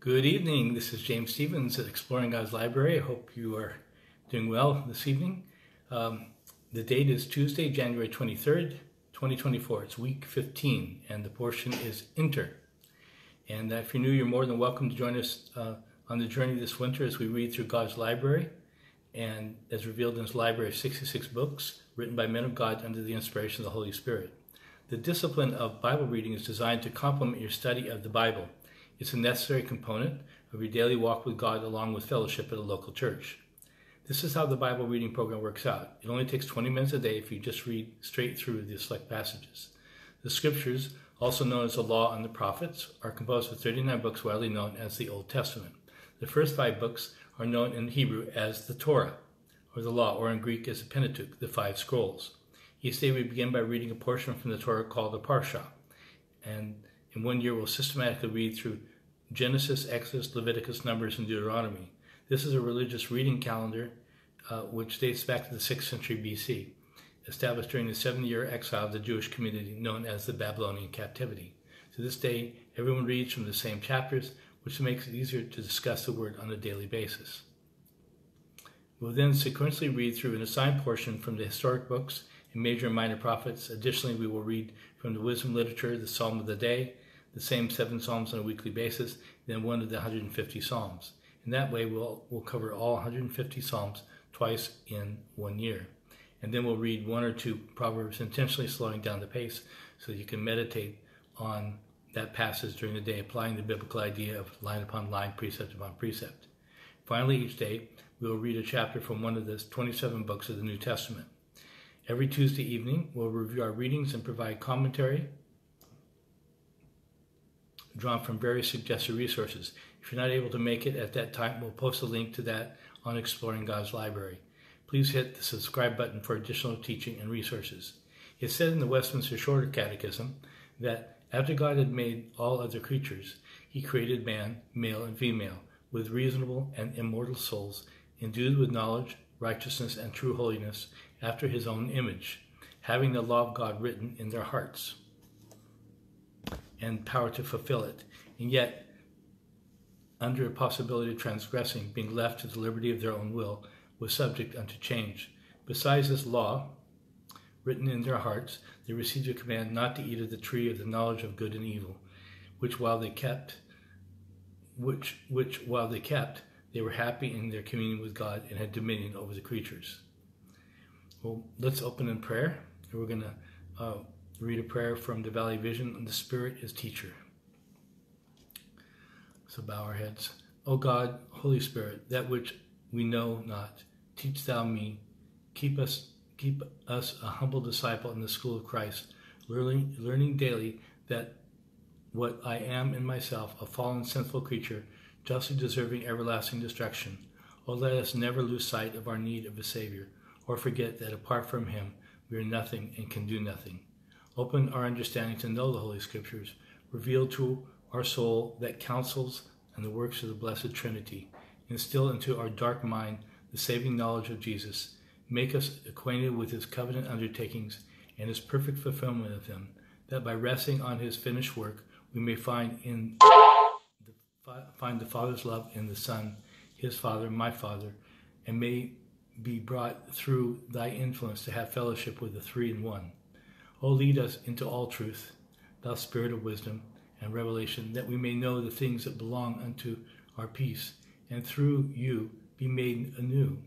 Good evening. This is James Stevens at Exploring God's Library. I hope you are doing well this evening. Um, the date is Tuesday, January 23rd, 2024. It's week 15, and the portion is Inter. And if you're new, you're more than welcome to join us uh, on the journey this winter as we read through God's library and as revealed in His library of 66 books written by men of God under the inspiration of the Holy Spirit. The discipline of Bible reading is designed to complement your study of the Bible it's a necessary component of your daily walk with God along with fellowship at a local church. This is how the Bible reading program works out. It only takes 20 minutes a day if you just read straight through the select passages. The scriptures, also known as the Law and the Prophets, are composed of 39 books widely known as the Old Testament. The first five books are known in Hebrew as the Torah, or the Law, or in Greek as the Pentateuch, the five scrolls. Each day we begin by reading a portion from the Torah called the Parsha, and in one year we'll systematically read through Genesis, Exodus, Leviticus, Numbers, and Deuteronomy. This is a religious reading calendar uh, which dates back to the 6th century BC, established during the seven year exile of the Jewish community known as the Babylonian captivity. To this day, everyone reads from the same chapters, which makes it easier to discuss the word on a daily basis. We'll then sequentially read through an assigned portion from the historic books and major and minor prophets. Additionally, we will read from the wisdom literature, the Psalm of the Day, the same seven psalms on a weekly basis, then one of the 150 psalms. In that way, we'll, we'll cover all 150 psalms twice in one year. And then we'll read one or two proverbs, intentionally slowing down the pace so you can meditate on that passage during the day, applying the biblical idea of line upon line, precept upon precept. Finally, each day, we will read a chapter from one of the 27 books of the New Testament. Every Tuesday evening, we'll review our readings and provide commentary drawn from various suggested resources. If you're not able to make it at that time, we'll post a link to that on Exploring God's Library. Please hit the subscribe button for additional teaching and resources. It's said in the Westminster Shorter Catechism that after God had made all other creatures, he created man, male and female, with reasonable and immortal souls, endued with knowledge, righteousness, and true holiness, after his own image, having the law of God written in their hearts and power to fulfill it, and yet, under a possibility of transgressing, being left to the liberty of their own will, was subject unto change. Besides this law, written in their hearts, they received a command not to eat of the tree of the knowledge of good and evil, which while they kept, which which while they kept, they were happy in their communion with God and had dominion over the creatures. Well, let's open in prayer. And we're going uh, read a prayer from the Valley Vision, and the Spirit is teacher. So bow our heads. O God, Holy Spirit, that which we know not, teach thou me. Keep us, keep us a humble disciple in the school of Christ, learning, learning daily that what I am in myself, a fallen, sinful creature, justly deserving everlasting destruction. O let us never lose sight of our need of a Savior, or forget that apart from Him we are nothing and can do nothing. Open our understanding to know the Holy Scriptures. Reveal to our soul that counsels and the works of the Blessed Trinity. Instill into our dark mind the saving knowledge of Jesus. Make us acquainted with his covenant undertakings and his perfect fulfillment of them, that by resting on his finished work, we may find in the, find the Father's love in the Son, his Father, my Father, and may be brought through thy influence to have fellowship with the three in one. O lead us into all truth, thou spirit of wisdom and revelation, that we may know the things that belong unto our peace, and through you be made anew.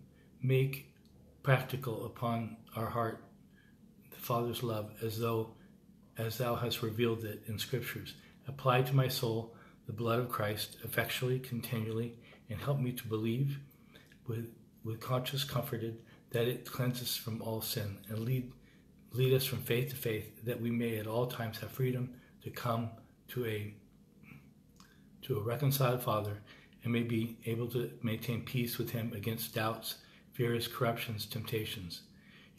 Make practical upon our heart the Father's love as though as thou hast revealed it in scriptures. Apply to my soul the blood of Christ effectually, continually, and help me to believe with, with conscience comforted that it cleanses from all sin and lead Lead us from faith to faith, that we may at all times have freedom to come to a to a reconciled Father, and may be able to maintain peace with Him against doubts, fears, corruptions, temptations.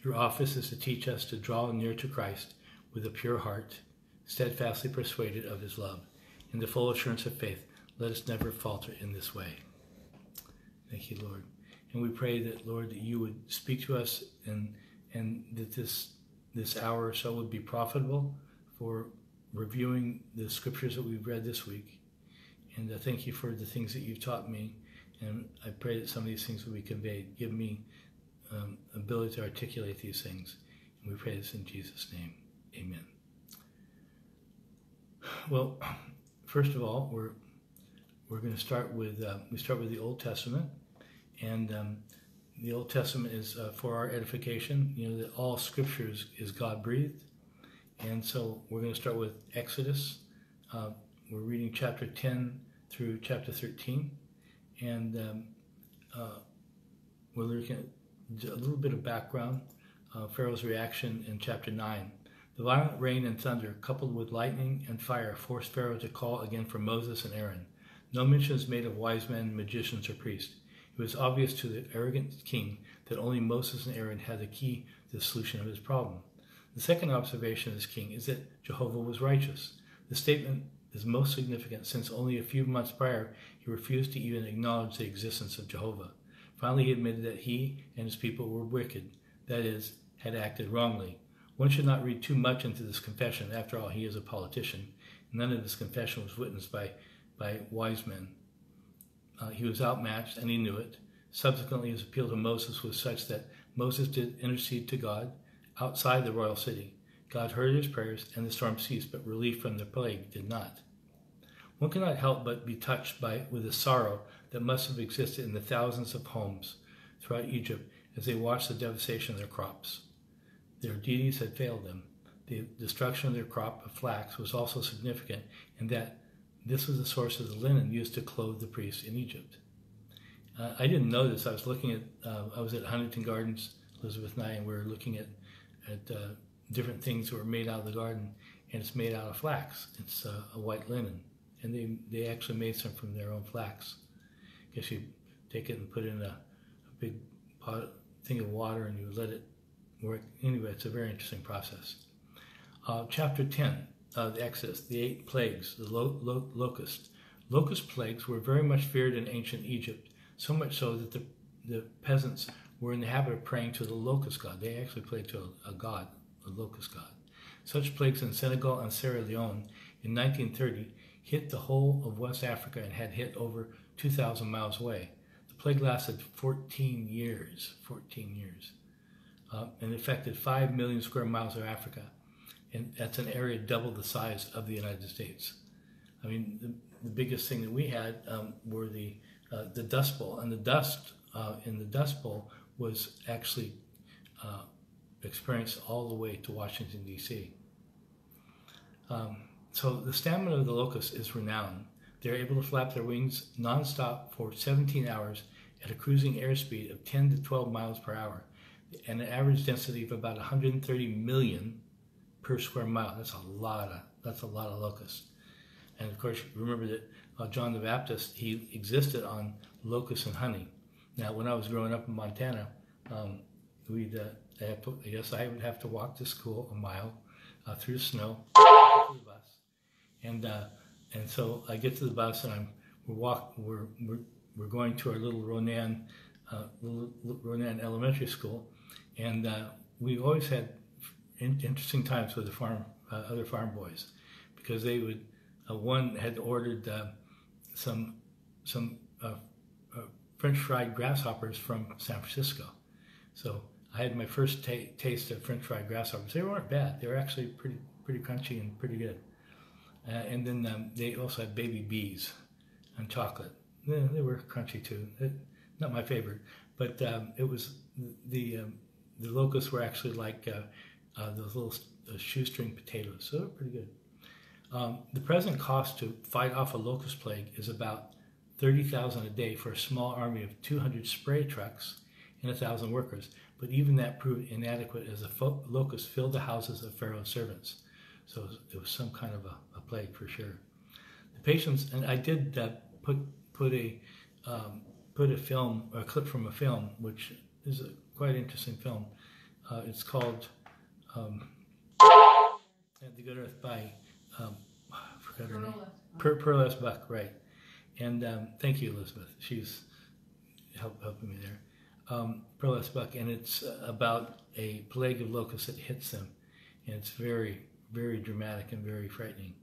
Your office is to teach us to draw near to Christ with a pure heart, steadfastly persuaded of His love. In the full assurance of faith, let us never falter in this way. Thank you, Lord. And we pray that, Lord, that you would speak to us and and that this this hour or so would be profitable for reviewing the scriptures that we've read this week. And uh, thank you for the things that you've taught me. And I pray that some of these things will be conveyed. Give me um, ability to articulate these things. And we pray this in Jesus' name. Amen. Well, first of all, we're we're going to start with uh, we start with the Old Testament, and um, the Old Testament is uh, for our edification. You know that all Scriptures is God breathed, and so we're going to start with Exodus. Uh, we're reading chapter ten through chapter thirteen, and um, uh, we're looking at a little bit of background. Uh, Pharaoh's reaction in chapter nine. The violent rain and thunder, coupled with lightning and fire, forced Pharaoh to call again for Moses and Aaron. No mention is made of wise men, magicians, or priests. It was obvious to the arrogant king that only Moses and Aaron had the key to the solution of his problem. The second observation of this king is that Jehovah was righteous. The statement is most significant since only a few months prior he refused to even acknowledge the existence of Jehovah. Finally, he admitted that he and his people were wicked, that is, had acted wrongly. One should not read too much into this confession. After all, he is a politician. None of this confession was witnessed by by wise men. Uh, he was outmatched and he knew it. Subsequently, his appeal to Moses was such that Moses did intercede to God outside the royal city. God heard his prayers and the storm ceased, but relief from the plague did not. One cannot help but be touched by with the sorrow that must have existed in the thousands of homes throughout Egypt as they watched the devastation of their crops. Their deities had failed them. The destruction of their crop of flax was also significant in that this was the source of the linen used to clothe the priests in Egypt. Uh, I didn't know this. I was looking at, uh, I was at Huntington Gardens, Elizabeth and I, and we were looking at, at uh, different things that were made out of the garden, and it's made out of flax. It's uh, a white linen. And they, they actually made some from their own flax. I guess you take it and put it in a, a big pot, thing of water and you let it work. Anyway, it's a very interesting process. Uh, chapter 10 uh, the Exodus, the eight plagues, the lo- lo- locust. Locust plagues were very much feared in ancient Egypt, so much so that the, the peasants were in the habit of praying to the locust god. They actually prayed to a, a god, a locust god. Such plagues in Senegal and Sierra Leone in 1930 hit the whole of West Africa and had hit over 2,000 miles away. The plague lasted 14 years, 14 years, uh, and affected 5 million square miles of Africa and that's an area double the size of the United States. I mean, the, the biggest thing that we had um, were the uh, the Dust Bowl, and the dust uh, in the Dust Bowl was actually uh, experienced all the way to Washington D.C. Um, so the stamina of the locust is renowned. They're able to flap their wings nonstop for 17 hours at a cruising airspeed of 10 to 12 miles per hour and an average density of about 130 million per square mile. That's a lot of that's a lot of locusts. And of course, remember that uh, John the Baptist he existed on locusts and honey. Now, when I was growing up in Montana, um, we'd uh, I guess I would have to walk to school a mile uh, through the snow to the bus, and uh, and so I get to the bus and I'm we're walk we're we're, we're going to our little Ronan uh, little Ronan Elementary School, and uh, we always had in, interesting times with the farm, uh, other farm boys, because they would. Uh, one had ordered uh, some some uh, uh, French fried grasshoppers from San Francisco, so I had my first ta- taste of French fried grasshoppers. They weren't bad. They were actually pretty pretty crunchy and pretty good. Uh, and then um, they also had baby bees and chocolate. They, they were crunchy too. It, not my favorite, but um, it was the um, the locusts were actually like uh, those little uh, shoestring potatoes. So they're pretty good. Um, the present cost to fight off a locust plague is about 30,000 a day for a small army of 200 spray trucks and 1,000 workers. But even that proved inadequate as the fo- locusts filled the houses of Pharaoh's servants. So it was, some kind of a, a, plague for sure. The patients, and I did uh, put put a um, put a film, a clip from a film, which is a quite interesting film. Uh, it's called um, the Good Earth by um, I forgot her name. Per, Pearl S. Buck, right? And um, thank you, Elizabeth. She's help, helping me there. Um, Pearl S. Buck, and it's about a plague of locusts that hits them, and it's very, very dramatic and very frightening.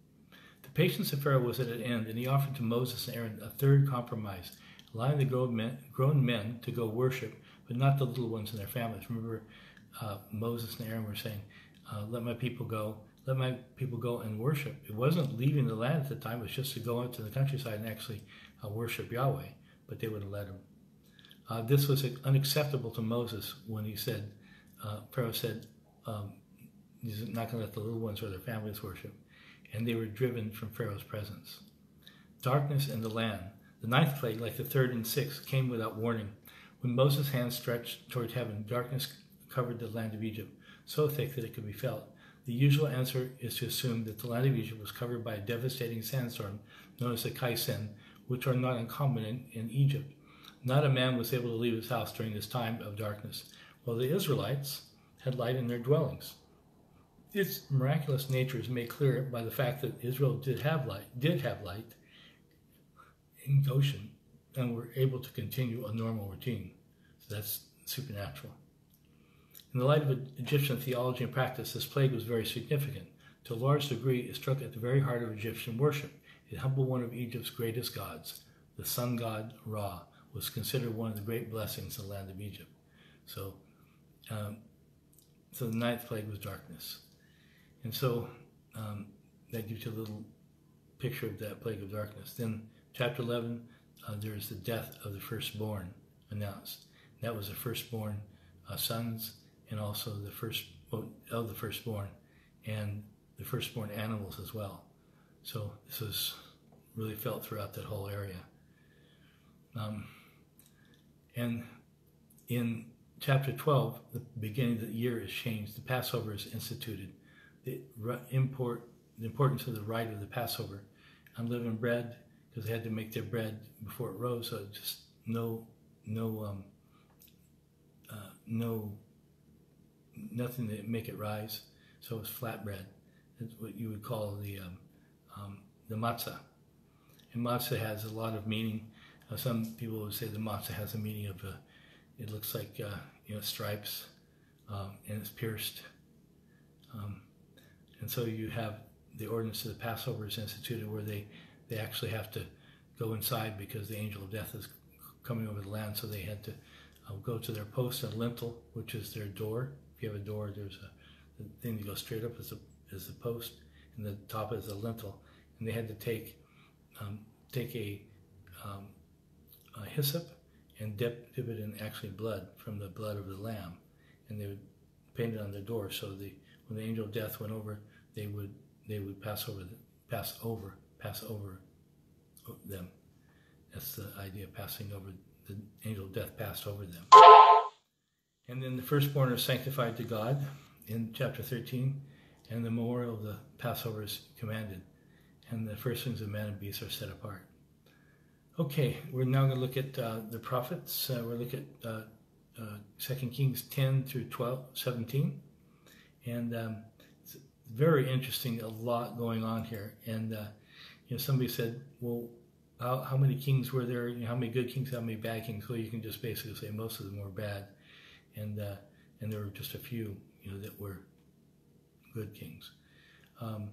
The The patience of Pharaoh was at an end, and he offered to Moses and Aaron a third compromise, allowing the grown men, grown men to go worship, but not the little ones and their families. Remember, uh, Moses and Aaron were saying, uh, "Let my people go." Let my people go and worship. It wasn't leaving the land at the time; it was just to go out to the countryside and actually uh, worship Yahweh. But they would have let them. Uh, this was unacceptable to Moses when he said, uh, Pharaoh said, um, he's not going to let the little ones or their families worship. And they were driven from Pharaoh's presence. Darkness in the land. The ninth plague, like the third and sixth, came without warning. When Moses' hand stretched toward heaven, darkness covered the land of Egypt, so thick that it could be felt. The usual answer is to assume that the land of Egypt was covered by a devastating sandstorm known as the Kaisen, which are not uncommon in, in Egypt. Not a man was able to leave his house during this time of darkness, while the Israelites had light in their dwellings. Its miraculous nature is made clear by the fact that Israel did have light, did have light in Goshen, and were able to continue a normal routine. So that's supernatural. In the light of Egyptian theology and practice, this plague was very significant. To a large degree, it struck at the very heart of Egyptian worship. It humbled one of Egypt's greatest gods, the sun god Ra, was considered one of the great blessings in the land of Egypt. So, um, so the ninth plague was darkness. And so um, that gives you a little picture of that plague of darkness. Then, chapter 11, uh, there is the death of the firstborn announced. That was the firstborn uh, sons and also the first of the firstborn and the firstborn animals as well. So this was really felt throughout that whole area. Um, and in chapter 12, the beginning of the year is changed. The Passover is instituted. The import, the importance of the rite of the Passover. Unleavened bread, because they had to make their bread before it rose, so just no, no, um, uh, no nothing to make it rise. So it's flatbread. That's what you would call the um, um, the matzah. And matzah has a lot of meaning. Uh, some people would say the matzah has a meaning of uh, it looks like uh, you know stripes um, and it's pierced. Um, and so you have the ordinance of the Passover is instituted where they, they actually have to go inside because the angel of death is coming over the land. So they had to uh, go to their post and lintel, which is their door, you have a door, there's a the thing that goes straight up is a is the post, and the top is a lintel. And they had to take um, take a, um, a, hyssop and dip, dip it in actually blood from the blood of the lamb, and they would paint it on the door. So the when the angel of death went over, they would they would pass over the, pass over pass over them. That's the idea of passing over. The angel of death passed over them. And then the firstborn are sanctified to God in chapter 13, and the memorial of the Passover is commanded, and the firstlings of man and beast are set apart. Okay, we're now going to look at uh, the prophets. Uh, we'll look at uh, uh, 2 Kings 10 through 12, 17. And um, it's very interesting, a lot going on here. And, uh, you know, somebody said, well, how, how many kings were there? You know, how many good kings, how many bad kings? Well, you can just basically say most of them were bad and uh, and there were just a few, you know, that were good kings. Um,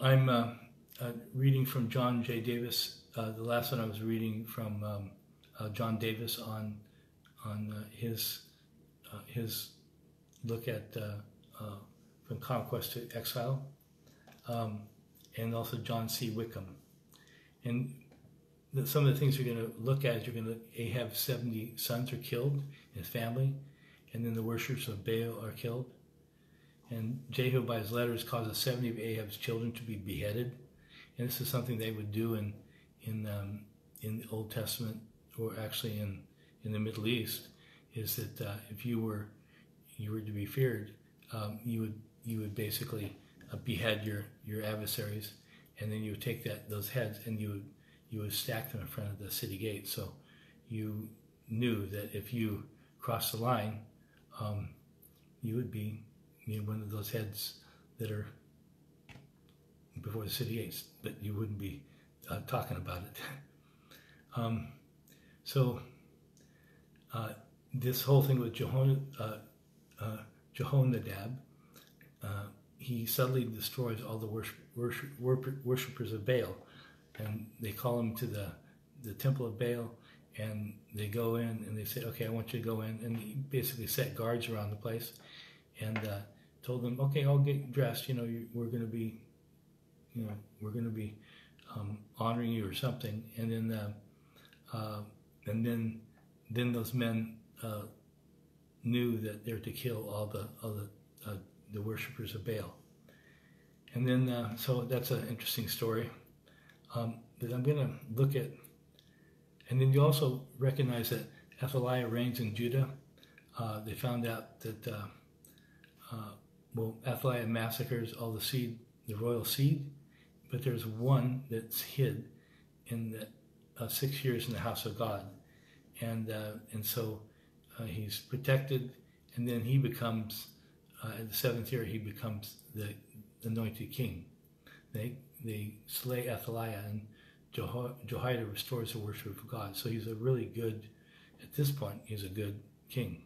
I'm uh, uh, reading from John J. Davis. Uh, the last one I was reading from um, uh, John Davis on on uh, his his look at from conquest to exile, um, and also John C. Whitcomb. And some of the things you're going to look at, you're going to Ahab's 70 sons are killed, his family, and then the worshippers of Baal are killed. And Jehu, by his letters, causes 70 of Ahab's children to be beheaded. And this is something they would do in in um, in the Old Testament, or actually in in the Middle East, is that uh, if you were you were to be feared, um, you would you would basically uh, behead your your adversaries, and then you would take that those heads and you would you would stack them in front of the city gate. So you knew that if you crossed the line, um, you would be you know, one of those heads that are before the city gates, but you wouldn't be uh, talking about it. um, so uh, this whole thing with Jehon, uh, uh Jehonadab, uh, he suddenly destroys all the worship, worship, worshippers of Baal, and they call him to the the temple of Baal, and they go in and they say, "Okay, I want you to go in," and he basically set guards around the place, and uh, told them, "Okay, I'll get dressed. You know, we're going to be, you know, we're going to be um, honoring you or something." And then, uh, uh, and then, then those men uh, knew that they're to kill all the all the uh, the worshippers of Baal. And then, uh, so that's an interesting story. Um, but I'm going to look at, and then you also recognize that Athaliah reigns in Judah. Uh, they found out that, uh, uh, well, Athaliah massacres all the seed, the royal seed, but there's one that's hid in the uh, six years in the house of God. And, uh, and so he's protected, and then he becomes, in the seventh year, he becomes the anointed king. They they slay Athaliah, and Jehoiada restores the worship of God. So he's a really good, at this point, he's a good king.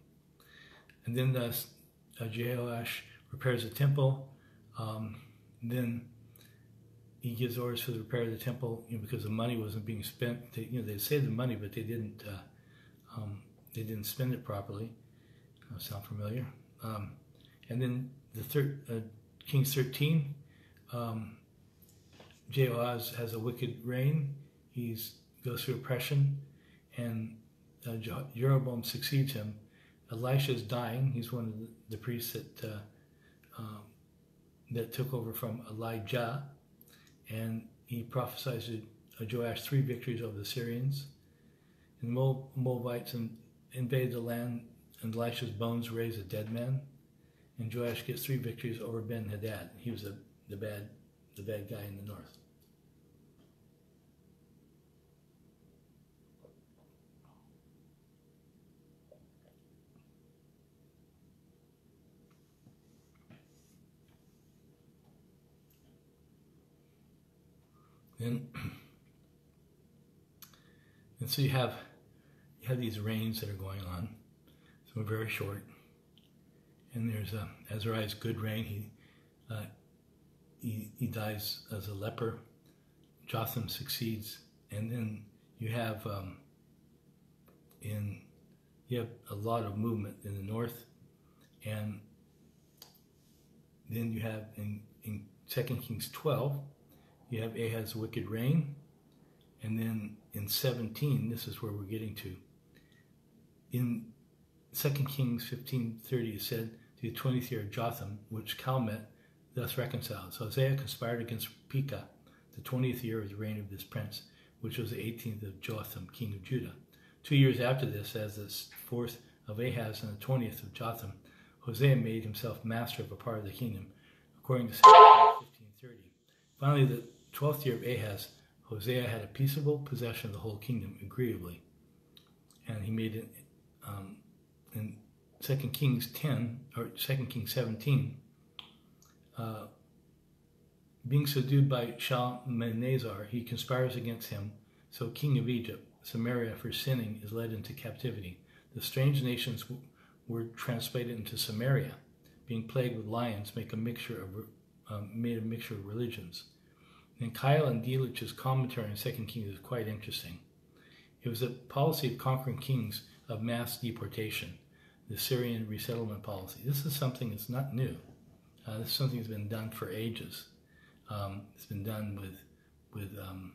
And then the, uh, Jehoash repairs the temple. Um, then he gives orders for the repair of the temple you know, because the money wasn't being spent. They, you know, they saved the money, but they didn't. Uh, um, they didn't spend it properly. Sound familiar? Um, and then the third, uh, Kings 13, um, Jehoaz has a wicked reign. He goes through oppression, and uh, Jeroboam succeeds him. Elisha is dying. He's one of the, priests that uh, um, that took over from Elijah, and he prophesies to uh, Joash three victories over the Syrians. And Moabites invade the land, and Elisha's bones raise a dead man and Joash gets three victories over Ben Hadad. He was a, the bad, the bad guy in the north. And, and so you have you have these reigns that are going on. Some very short, and there's a Azariah's good reign. He, uh, he he dies as a leper. Jotham succeeds, and then you have um, in you have a lot of movement in the north, and then you have in in Second Kings twelve, you have Ahaz's wicked reign, and then in seventeen, this is where we're getting to. In Second Kings fifteen thirty, it said the 20th year of Jotham, which Calmet thus reconciled. So Isaiah conspired against Pekah, the 20th year of the reign of this prince, which was the 18th of Jotham, king of Judah. Two years after this, as the fourth of Ahaz and the 20th of Jotham, Hosea made himself master of a part of the kingdom, according to 1530. Finally, the 12th year of Ahaz, Hosea had a peaceable possession of the whole kingdom agreeably, and he made it um, in Second Kings 10 or Second Kings 17, uh, being subdued by Shalmaneser, he conspires against him. So king of Egypt, Samaria, for sinning, is led into captivity. The strange nations were translated into Samaria, being plagued with lions, make a mixture of um, made a mixture of religions. And Keil and Delitzsch's commentary on Second Kings is quite interesting. It was a policy of conquering kings of mass deportation the Assyrian resettlement policy. This is something that's not new. Uh, this is something that's been done for ages. Um, it's been done with with um,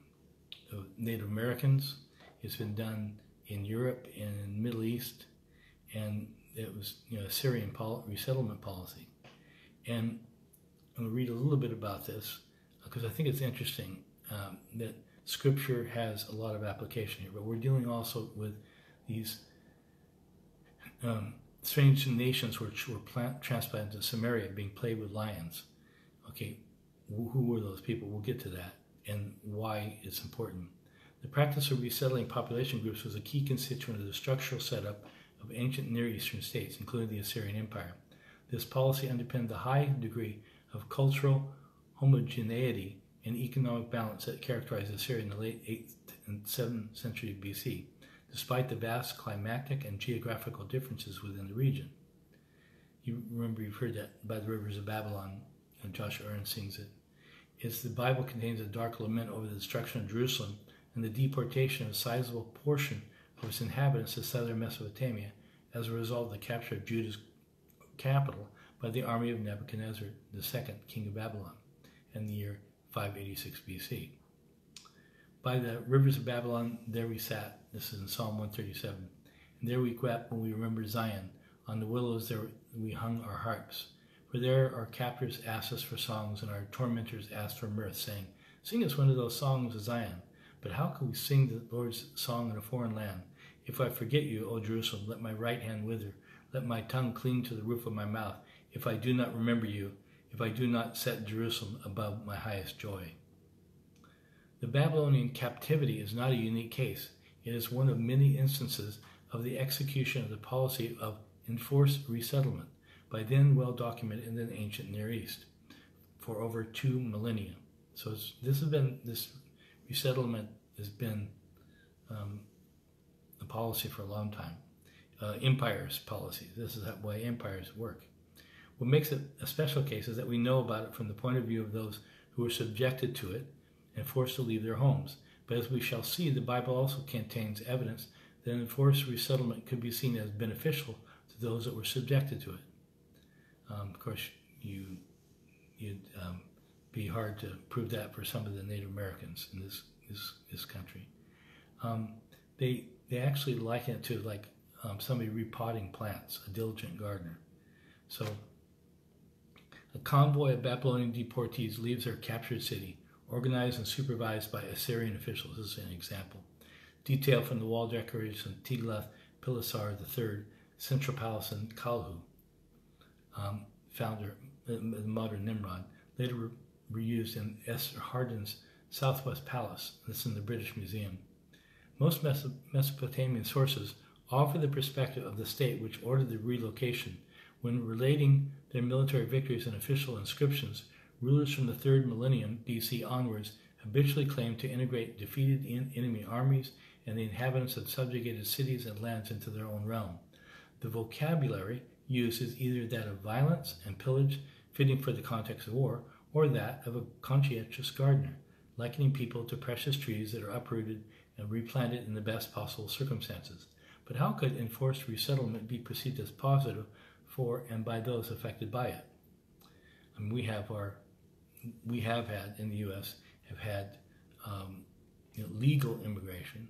Native Americans. It's been done in Europe and in the Middle East, and it was you know Syrian pol- resettlement policy. And I'm going to read a little bit about this because I think it's interesting um, that Scripture has a lot of application here. But we're dealing also with these um, strange nations which were plant, transplanted to Samaria being plagued with lions. Okay, who were those people? We'll get to that and why it's important. The practice of resettling population groups was a key constituent of the structural setup of ancient Near Eastern states, including the Assyrian Empire. This policy underpinned the high degree of cultural homogeneity and economic balance that characterized Assyria in the late 8th and 7th century BC despite the vast climatic and geographical differences within the region. You remember you've heard that by the rivers of Babylon, and Joshua Aaron sings it. it. is the Bible contains a dark lament over the destruction of Jerusalem and the deportation of a sizable portion of its inhabitants to southern Mesopotamia as a result of the capture of Judah's capital by the army of Nebuchadnezzar II, king of Babylon, in the year 586 BC. By the rivers of Babylon, there we sat. This is in Psalm 137. And there we wept when we remembered Zion. On the willows there we hung our harps. For there our captors asked us for songs, and our tormentors asked for mirth, saying, Sing us one of those songs of Zion. But how can we sing the Lord's song in a foreign land? If I forget you, O Jerusalem, let my right hand wither. Let my tongue cling to the roof of my mouth. If I do not remember you, if I do not set Jerusalem above my highest joy. The Babylonian captivity is not a unique case. It is one of many instances of the execution of the policy of enforced resettlement by then well documented in the ancient Near East for over two millennia. So this has been this resettlement has been um, a policy for a long time. Uh, empires policy. This is how, why empires work. What makes it a special case is that we know about it from the point of view of those who were subjected to it and forced to leave their homes. But as we shall see, the Bible also contains evidence that enforced resettlement could be seen as beneficial to those that were subjected to it. Um, of course, you you'd um, be hard to prove that for some of the Native Americans in this this, this country. Um, they they actually liken it to like um, somebody repotting plants, a diligent gardener. So a convoy of Babylonian deportees leaves their captured city, organized and supervised by Assyrian officials. This is an example. Detail from the wall decoration of Tiglath-Pileser III, central palace in Kalhu, um, founder, the modern Nimrud, later reused in Esarhaddon's Southwest Palace. This is in the British Museum. Most Mesopotamian sources offer the perspective of the state which ordered the relocation when relating their military victories and official inscriptions. Rulers from the third millennium BC onwards habitually claimed to integrate defeated enemy armies and the inhabitants of subjugated cities and lands into their own realm. The vocabulary used is either that of violence and pillage, fitting for the context of war, or that of a conscientious gardener, likening people to precious trees that are uprooted and replanted in the best possible circumstances. But how could enforced resettlement be perceived as positive for and by those affected by it? I mean, we have our, we have had in the U.S. have had um, you know, legal immigration,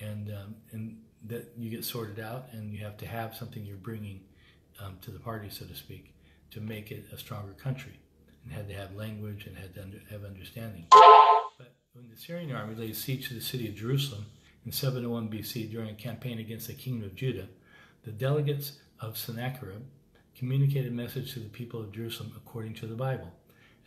and um, and that you get sorted out, and you have to have something you're bringing um, to the party, so to speak, to make it a stronger country, and had to have language and had to under, have understanding. But when the Assyrian army laid siege to the city of Jerusalem in 701 BC during a campaign against the kingdom of Judah, the delegates of Sennacherib communicated a message to the people of Jerusalem according to the Bible.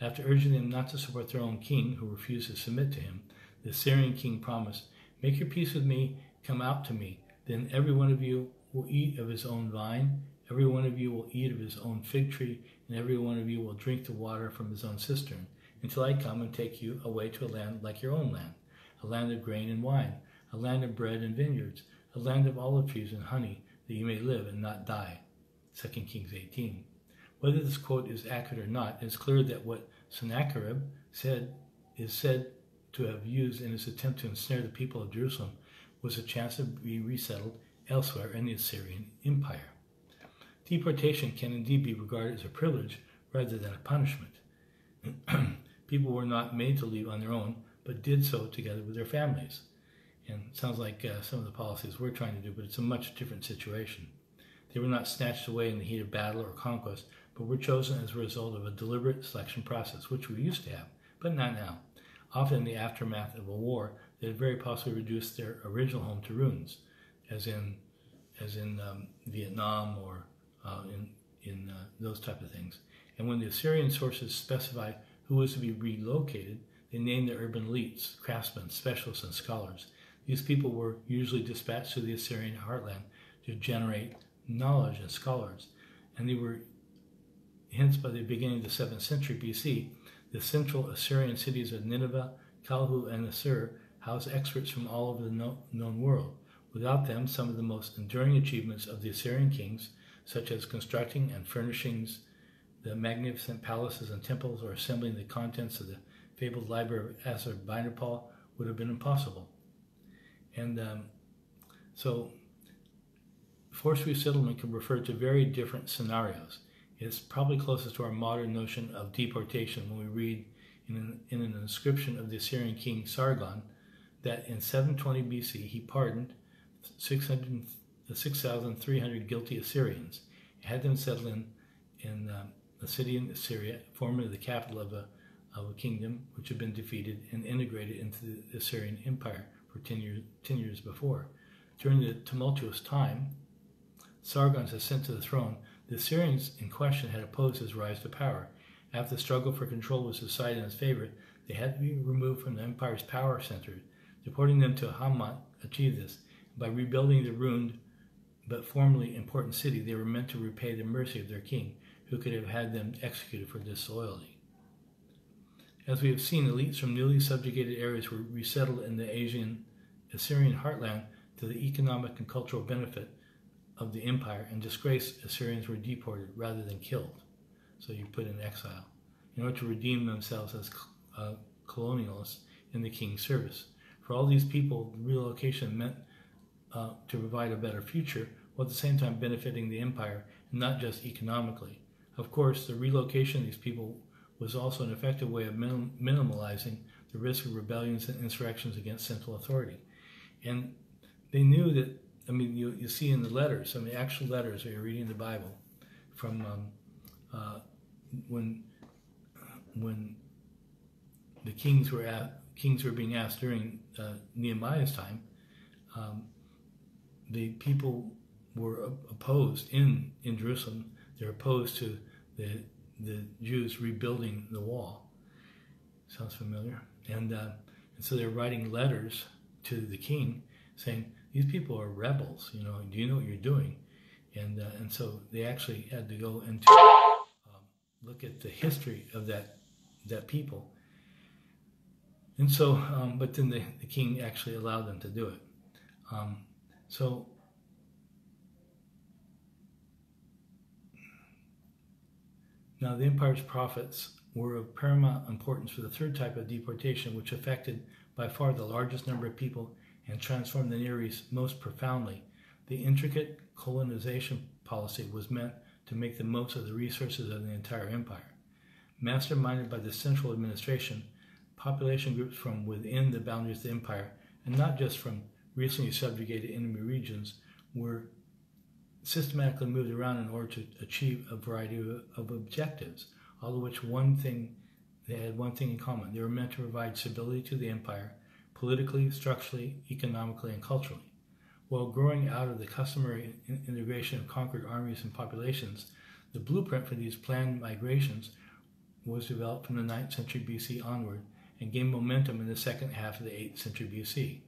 After urging them not to support their own king, who refused to submit to him, the Assyrian king promised, Make your peace with me, come out to me. Then every one of you will eat of his own vine, every one of you will eat of his own fig tree, and every one of you will drink the water from his own cistern, until I come and take you away to a land like your own land, a land of grain and wine, a land of bread and vineyards, a land of olive trees and honey, that you may live and not die. 2 Kings 18. Whether this quote is accurate or not, it is clear that what Sennacherib said is said to have used in his attempt to ensnare the people of Jerusalem was a chance to be resettled elsewhere in the Assyrian Empire. Deportation can indeed be regarded as a privilege rather than a punishment. people were not made to leave on their own, but did so together with their families. And it sounds like uh, some of the policies we're trying to do, but it's a much different situation. They were not snatched away in the heat of battle or conquest, but were chosen as a result of a deliberate selection process, which we used to have, but not now. Often in the aftermath of a war, they had very possibly reduced their original home to ruins, as in, as in um, Vietnam or uh, in, in uh, those type of things. And when the Assyrian sources specify who was to be relocated, they named the urban elites, craftsmen, specialists, and scholars. These people were usually dispatched to the Assyrian heartland to generate knowledge and scholars, and they were, hence, by the beginning of the 7th century BC, the central Assyrian cities of Nineveh, Kalhu, and Assur housed experts from all over the known world. Without them, some of the most enduring achievements of the Assyrian kings, such as constructing and furnishing the magnificent palaces and temples or assembling the contents of the fabled library of Assurbanipal would have been impossible. And um, so forced resettlement can refer to very different scenarios. It's probably closest to our modern notion of deportation when we read in an, in an inscription of the Assyrian king Sargon that in 720 BC he pardoned 6,300 guilty Assyrians, had them settle in, in um, a city in Assyria, formerly the capital of a, of a kingdom which had been defeated and integrated into the Assyrian Empire for 10 years, 10 years before. During the tumultuous time, Sargon's ascent to the throne, the Assyrians in question had opposed his rise to power. After the struggle for control was decided in his favor, they had to be removed from the empire's power centers. Deporting them to Hamat achieved this. By rebuilding the ruined but formerly important city, they were meant to repay the mercy of their king, who could have had them executed for disloyalty. As we have seen, elites from newly subjugated areas were resettled in the Asian Assyrian heartland to the economic and cultural benefit of the empire, and disgraced Assyrians were deported rather than killed. So you put in exile in order to redeem themselves as uh, colonialists in the king's service. For all these people, relocation meant uh, to provide a better future, while at the same time benefiting the empire, and not just economically. Of course, the relocation of these people was also an effective way of minim- minimalizing the risk of rebellions and insurrections against central authority. And they knew that, I mean, you, you see in the letters, I mean, actual letters, when you're reading the Bible, from um, uh, when when the kings were at, kings were being asked during uh, Nehemiah's time, um, the people were opposed in in Jerusalem. They're opposed to the the Jews rebuilding the wall. Sounds familiar? And, uh, and so they're writing letters to the king saying, These people are rebels, you know, do you know what you're doing? And, uh, and so they actually had to go into um, look at the history of that, that people. And so, um, but then the, the king actually allowed them to do it. Um, so Now, the empire's profits were of paramount importance for the third type of deportation, which affected by far the largest number of people and transformed the Near East most profoundly. The intricate colonization policy was meant to make the most of the resources of the entire empire. Masterminded by the central administration, population groups from within the boundaries of the empire, and not just from recently subjugated enemy regions, were systematically moved around in order to achieve a variety of, objectives, all of which one thing they had one thing in common. They were meant to provide stability to the empire, politically, structurally, economically, and culturally. While growing out of the customary integration of conquered armies and populations, the blueprint for these planned migrations was developed from the 9th century BC onward and gained momentum in the second half of the 8th century BC,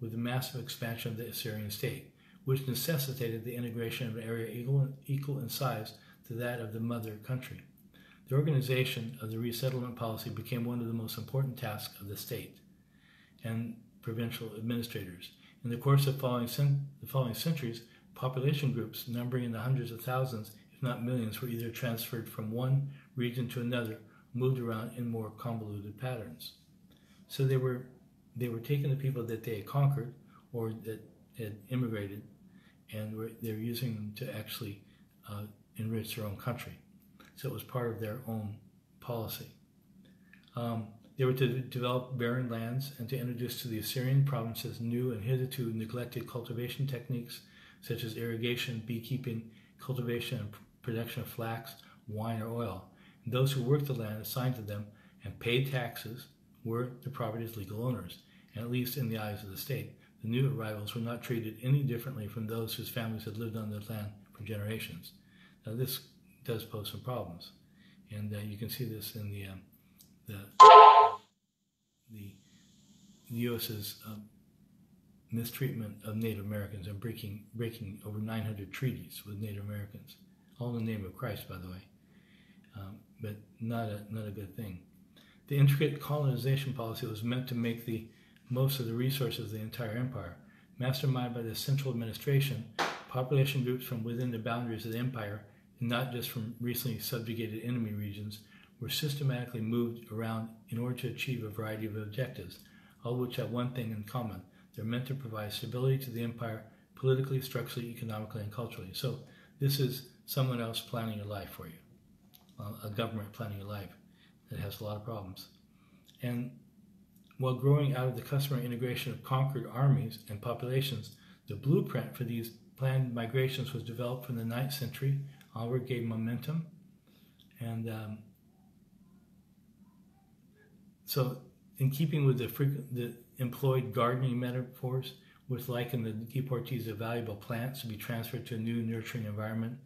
with the massive expansion of the Assyrian state which necessitated the integration of an area equal, equal in size to that of the mother country. The organization of the resettlement policy became one of the most important tasks of the state and provincial administrators. In the course of following cent- the following centuries, population groups numbering in the hundreds of thousands, if not millions, were either transferred from one region to another, moved around in more convoluted patterns. So they were they were taking the people that they had conquered or that had immigrated and they were using them to actually uh, enrich their own country. So it was part of their own policy. Um, they were to develop barren lands and to introduce to the Assyrian provinces new and hitherto neglected cultivation techniques such as irrigation, beekeeping, cultivation, and production of flax, wine, or oil. And those who worked the land assigned to them and paid taxes were the property's legal owners, and at least in the eyes of the state. The new arrivals were not treated any differently from those whose families had lived on the land for generations. Now, this does pose some problems, and uh, you can see this in the um, the, the U.S.'s uh, mistreatment of Native Americans and breaking breaking over 900 treaties with Native Americans, all in the name of Christ, by the way, um, but not a not a good thing. The intricate colonization policy was meant to make the most of the resources of the entire empire. Masterminded by the central administration, population groups from within the boundaries of the empire, and not just from recently subjugated enemy regions, were systematically moved around in order to achieve a variety of objectives, all of which have one thing in common. They're meant to provide stability to the empire politically, structurally, economically, and culturally. So this is someone else planning your life for you, a government planning your life that has a lot of problems. And while growing out of the customary integration of conquered armies and populations, the blueprint for these planned migrations was developed from the 9th century onward, gave momentum. And um, so, in keeping with the, frequent, the employed gardening metaphors, with liken the deportees of valuable plants to be transferred to a new nurturing environment.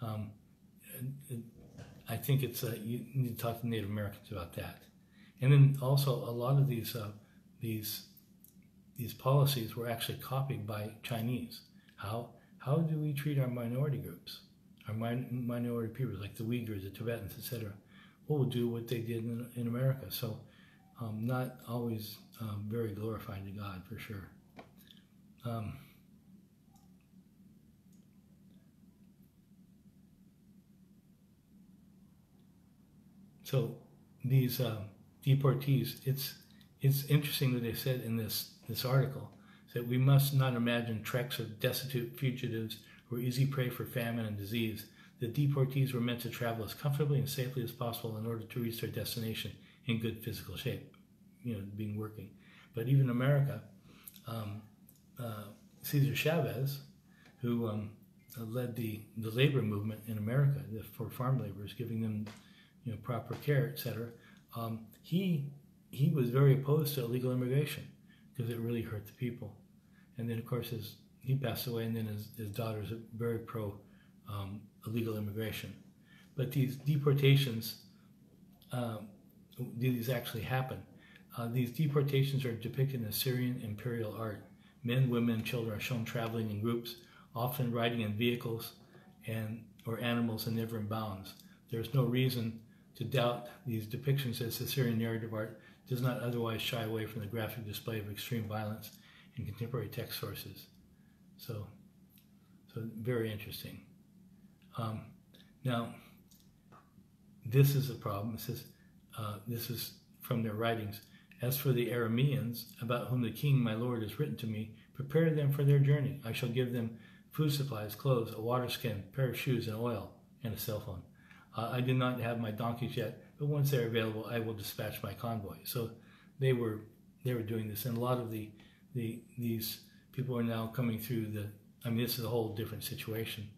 Um, I think it's uh, you need to talk to Native Americans about that. And then also a lot of these uh, these these policies were actually copied by Chinese. How how do we treat our minority groups, our min- minority peoples like the Uyghurs, the Tibetans, etc. We'll do what they did in, in America. So um, not always um, very glorifying to God for sure. Um, so these uh, deportees, it's it's interesting that they said in this this article that we must not imagine treks of destitute fugitives who are easy prey for famine and disease. The deportees were meant to travel as comfortably and safely as possible in order to reach their destination in good physical shape, you know, being working. But even America, um, uh, Cesar Chavez, who um, led the, the labor movement in America for farm laborers, giving them you know proper care, etc. Um, he he was very opposed to illegal immigration because it really hurt the people. And then of course his he passed away, and then his, his daughter's are very pro um, illegal immigration. But these deportations, um, these actually happen. Uh, these deportations are depicted in Assyrian imperial art. Men, women, and children are shown traveling in groups, often riding in vehicles and or animals and never in bounds. There is no reason to doubt these depictions as Assyrian narrative art does not otherwise shy away from the graphic display of extreme violence in contemporary text sources. So, so very interesting. Um, now, this is a problem. It says uh, this is from their writings. As for the Arameans, about whom the king my lord has written to me, prepare them for their journey. I shall give them food supplies, clothes, a water skin, pair of shoes, and oil, and a cell phone. Uh, I do not have my donkeys yet, but once they're available, I will dispatch my convoy. So they were they were doing this, and a lot of the the these people are now coming through the. I mean, this is a whole different situation,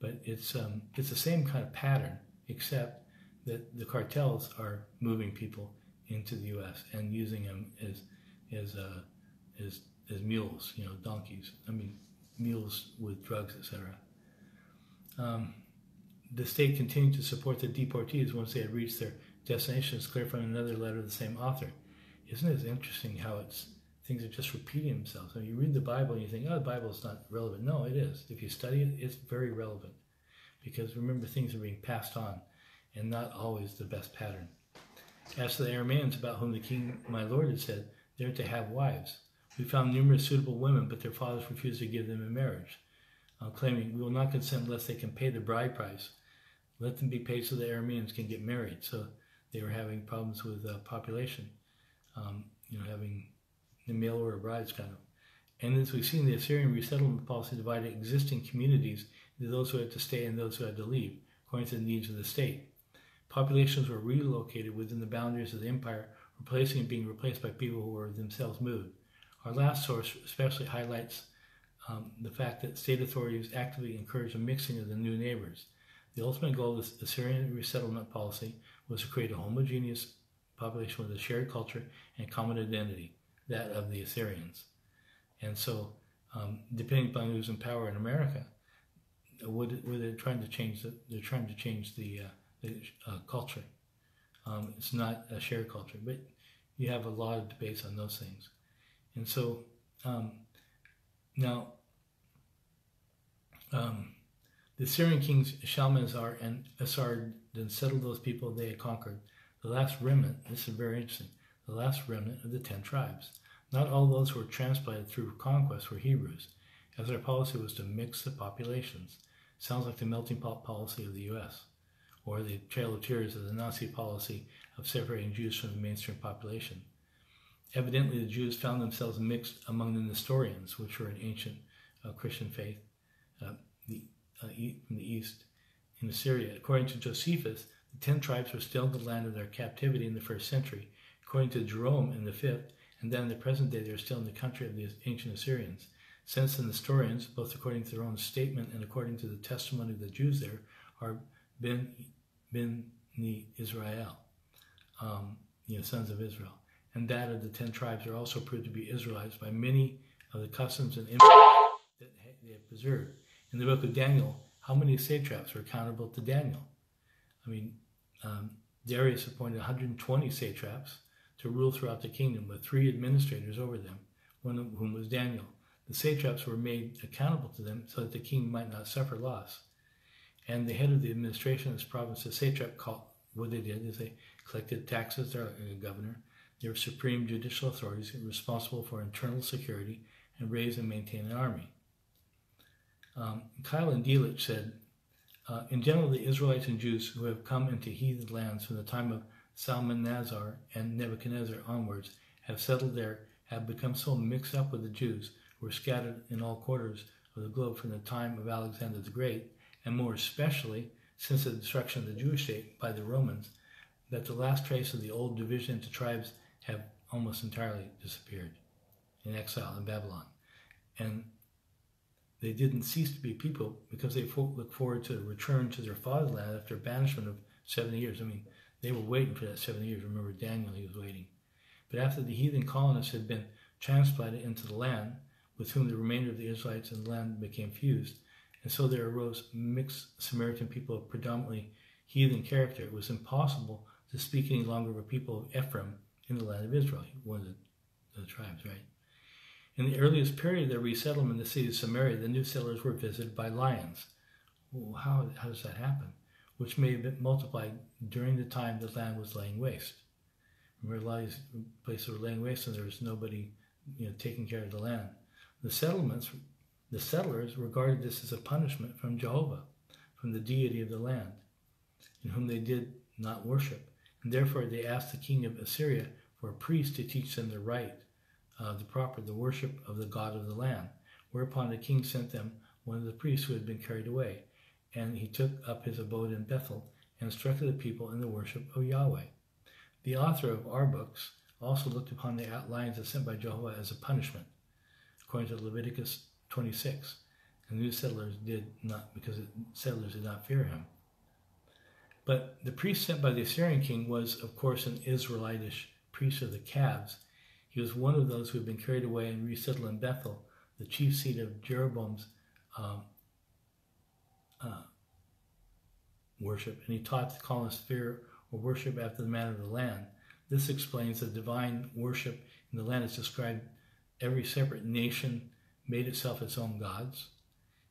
but it's um, it's the same kind of pattern, except that the cartels are moving people into the U.S. and using them as as uh, as as mules, you know, donkeys. I mean, mules with drugs, etc. Um, the state continued to support the deportees once they had reached their destination. It's clear from another letter of the same author. Isn't it interesting how it's things are just repeating themselves? So you read the Bible and you think, oh, the Bible is not relevant. No, it is. If you study it, it's very relevant because remember, things are being passed on and not always the best pattern. As to the Arameans, about whom the king, my lord, had said, they're to have wives. We found numerous suitable women, but their fathers refused to give them in marriage, uh, claiming, We will not consent unless they can pay the bride price. Let them be paid so the Arameans can get married. So they were having problems with uh, population, um, you know, having the or order brides kind of. And as we've seen, the Assyrian resettlement policy divided existing communities into those who had to stay and those who had to leave, according to the needs of the state. Populations were relocated within the boundaries of the empire, replacing and being replaced by people who were themselves moved. Our last source especially highlights um, the fact that state authorities actively encouraged a mixing of the new neighbors. The ultimate goal of the Assyrian resettlement policy was to create a homogeneous population with a shared culture and common identity, that of the Assyrians. And so, um, depending upon who's in power in America, what, what they're trying to change, the, they're trying to change the uh, the uh, culture. Um, it's not a shared culture, but you have a lot of debates on those things. And so um, now, um, the Syrian kings Shalmaneser and Esar then settled those people they had conquered. The last remnant, this is very interesting, the last remnant of the ten tribes. Not all those who were transplanted through conquest were Hebrews, as their policy was to mix the populations. Sounds like the melting pot policy of the U.S or the Trail of Tears of the Nazi policy of separating Jews from the mainstream population. Evidently, the Jews found themselves mixed among the Nestorians, which were an ancient uh, Christian faith uh, the, uh, from the east in Assyria. According to Josephus, the ten tribes were still in the land of their captivity in the first century. According to Jerome in the fifth, and then in the present day, they are still in the country of the ancient Assyrians. Since the Nestorians, both according to their own statement and according to the testimony of the Jews there, are Ben, ben Israel, um, you know, sons of Israel. And that of the ten tribes are also proved to be Israelites by many of the customs and influences that they have preserved. In the book of Daniel, how many satraps were accountable to Daniel? I mean, um, Darius appointed 120 satraps to rule throughout the kingdom with three administrators over them, one of whom was Daniel. The satraps were made accountable to them so that the king might not suffer loss. And the head of the administration of this province, the satrap, called, what they did is they collected taxes, they're a governor. They were supreme judicial authorities responsible for internal security and raise and maintain an army. Um, Keil and Delitzsch said, uh, in general, the Israelites and Jews who have come into heathen lands from the time of Salmanasar and Nebuchadnezzar onwards have settled there, have become so mixed up with the Jews who were scattered in all quarters of the globe from the time of Alexander the Great, and more especially since the destruction of the Jewish state by the Romans, that the last trace of the old division into tribes have almost entirely disappeared in exile in Babylon. And they didn't cease to be people because they looked forward to return to their fatherland after banishment of 70 years. I mean, they were waiting for that 70 years. Remember Daniel, he was waiting. But after the heathen colonists had been transplanted into the land, with whom the remainder of the Israelites in the land became fused, and so there arose mixed Samaritan people of predominantly heathen character, it was impossible to speak any longer of a people of Ephraim in the land of Israel, one of the, the tribes, right? In the earliest period of their resettlement in the city of Samaria, the new settlers were visited by lions. Well, how, how does that happen? Which may have been multiplied during the time the land was laying waste. Remember, a lot of these places were laying waste and there was nobody you know, taking care of the land. The settlements, the settlers regarded this as a punishment from Jehovah, from the deity of the land, in whom they did not worship. And therefore they asked the king of Assyria for a priest to teach them the right uh, the proper, the worship of the God of the land. Whereupon the king sent them one of the priests who had been carried away, and he took up his abode in Bethel and instructed the people in the worship of Yahweh. The author of our books also looked upon the lions sent by Jehovah as a punishment, according to Leviticus 26. And the new settlers did not, because the settlers did not fear him. But the priest sent by the Assyrian king was, of course, an Israelitish priest of the calves, he was one of those who had been carried away and resettled in Bethel, the chief seat of Jeroboam's um, uh, worship, and he taught the colonists fear or worship after the manner of the land. This explains the divine worship in the land is described. Every separate nation made itself its own gods,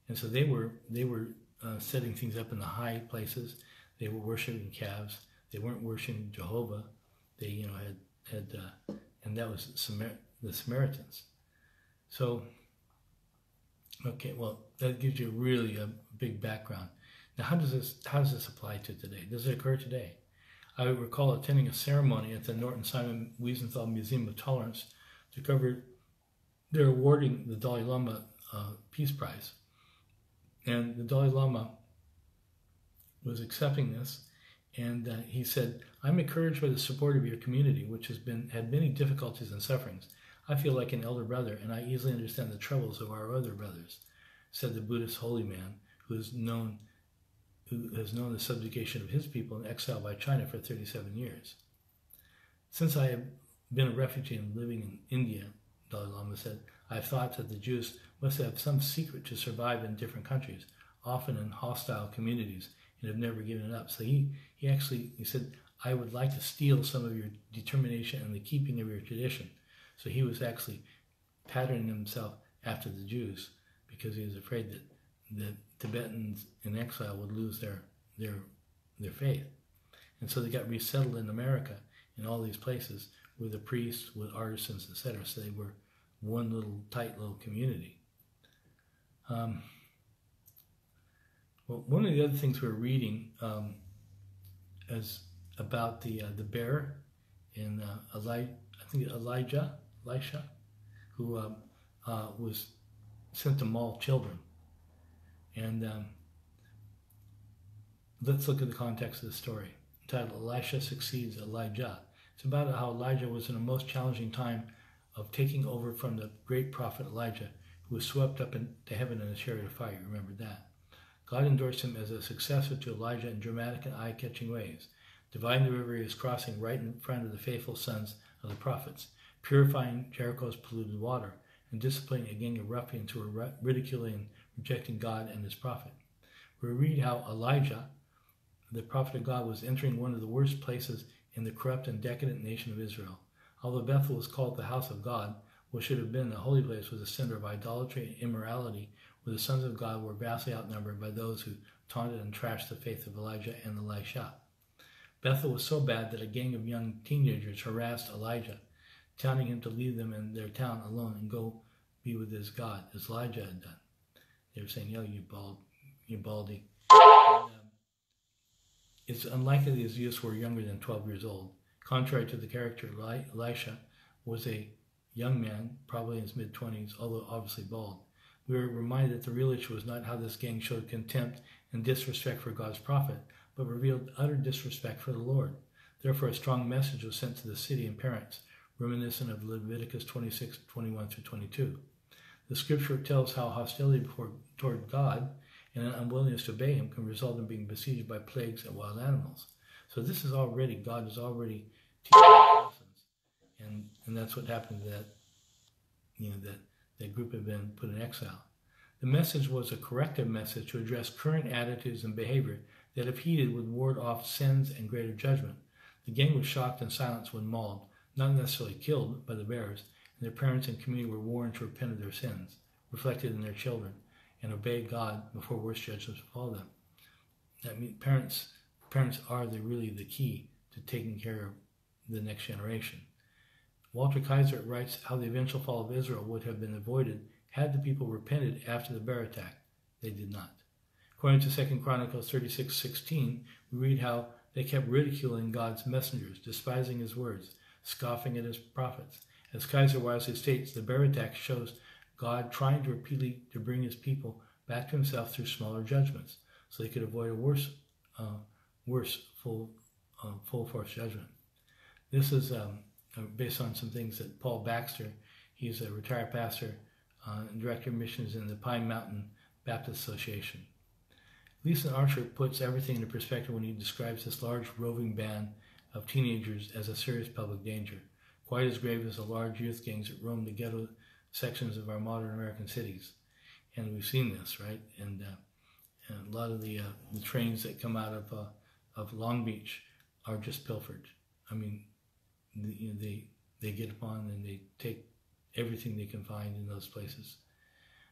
and so they were they were uh, setting things up in the high places. They were worshiping calves. They weren't worshiping Jehovah. They you know had had uh, and that was the Samaritans. So, okay, well, that gives you really a big background. Now, how does this how does this apply to today? Does it occur today? I recall attending a ceremony at the Norton Simon Wiesenthal Museum of Tolerance to cover they're awarding the Dalai Lama uh, Peace Prize, and the Dalai Lama was accepting this, and uh, he said, I'm encouraged by the support of your community, which has been had many difficulties and sufferings. I feel like an elder brother, and I easily understand the troubles of our other brothers, said the Buddhist holy man who is known who has known the subjugation of his people in exile by China for 37 years. Since I have been a refugee and living in India, Dalai Lama said, I have thought that the Jews must have some secret to survive in different countries, often in hostile communities, and have never given it up. So he, he actually he said, I would like to steal some of your determination and the keeping of your tradition. So he was actually patterning himself after the Jews because he was afraid that the Tibetans in exile would lose their their their faith. And so they got resettled in America in all these places with the priests, with artisans, etc. So they were one little tight little community. Um, well, one of the other things we are reading um, as about the uh, the bear in uh, Eli, I think Elijah, Elisha, who um, uh, was sent to maul children. And um, let's look at the context of the story. Titled Elisha Succeeds Elijah. It's about how Elijah was in a most challenging time of taking over from the great prophet Elijah, who was swept up into heaven in a chariot of fire. You Remember that. God endorsed him as a successor to Elijah in dramatic and eye catching ways. Dividing the river he was crossing right in front of the faithful sons of the prophets, purifying Jericho's polluted water, and disciplining a gang of ruffians who were ridiculing rejecting God and his prophet. We read how Elijah, the prophet of God, was entering one of the worst places in the corrupt and decadent nation of Israel. Although Bethel was called the house of God, what should have been a holy place was a center of idolatry and immorality, where the sons of God were vastly outnumbered by those who taunted and trashed the faith of Elijah and Elisha. Bethel was so bad that a gang of young teenagers harassed Elijah, telling him to leave them in their town alone and go be with his God, as Elijah had done. They were saying, "Yo, you bald, you baldy." And, um, it's unlikely these youths were younger than 12 years old. Contrary to the character, Elisha was a young man, probably in his mid 20s, although obviously bald. We are reminded that the real issue was not how this gang showed contempt and disrespect for God's prophet, but revealed utter disrespect for the Lord. Therefore, a strong message was sent to the city and parents, reminiscent of Leviticus 26, 21 through 22. The scripture tells how hostility toward God and an unwillingness to obey Him can result in being besieged by plagues and wild animals. So this is already, God is already teaching lessons. And, and that's what happened to that, you know, that, that group had been put in exile. The message was a corrective message to address current attitudes and behavior that, if heeded, would ward off sins and greater judgment. The gang was shocked and silenced when mauled, not necessarily killed by the bears, and their parents and community were warned to repent of their sins, reflected in their children, and obey God before worse judgments befall them. That means parents, parents are the, really the key to taking care of the next generation. Walter Kaiser writes how the eventual fall of Israel would have been avoided had the people repented after the bear attack. They did not. According to 2 Chronicles 36:16, we read how they kept ridiculing God's messengers, despising his words, scoffing at his prophets. As Kaiser wisely states, the bear attack shows God trying to repeatedly to bring his people back to himself through smaller judgments, so they could avoid a worse, uh, worse full, uh, full force judgment. This is um, uh, based on some things that Paul Baxter, he's a retired pastor uh, and director of missions in the Pine Mountain Baptist Association. Gleason Archer puts everything into perspective when he describes this large roving band of teenagers as a serious public danger, quite as grave as the large youth gangs that roam the ghetto sections of our modern American cities. And we've seen this, right? And, uh, and a lot of the, uh, the trains that come out of, uh, of Long Beach are just pilfered. I mean, the, you know, they, they get upon and they take everything they can find in those places.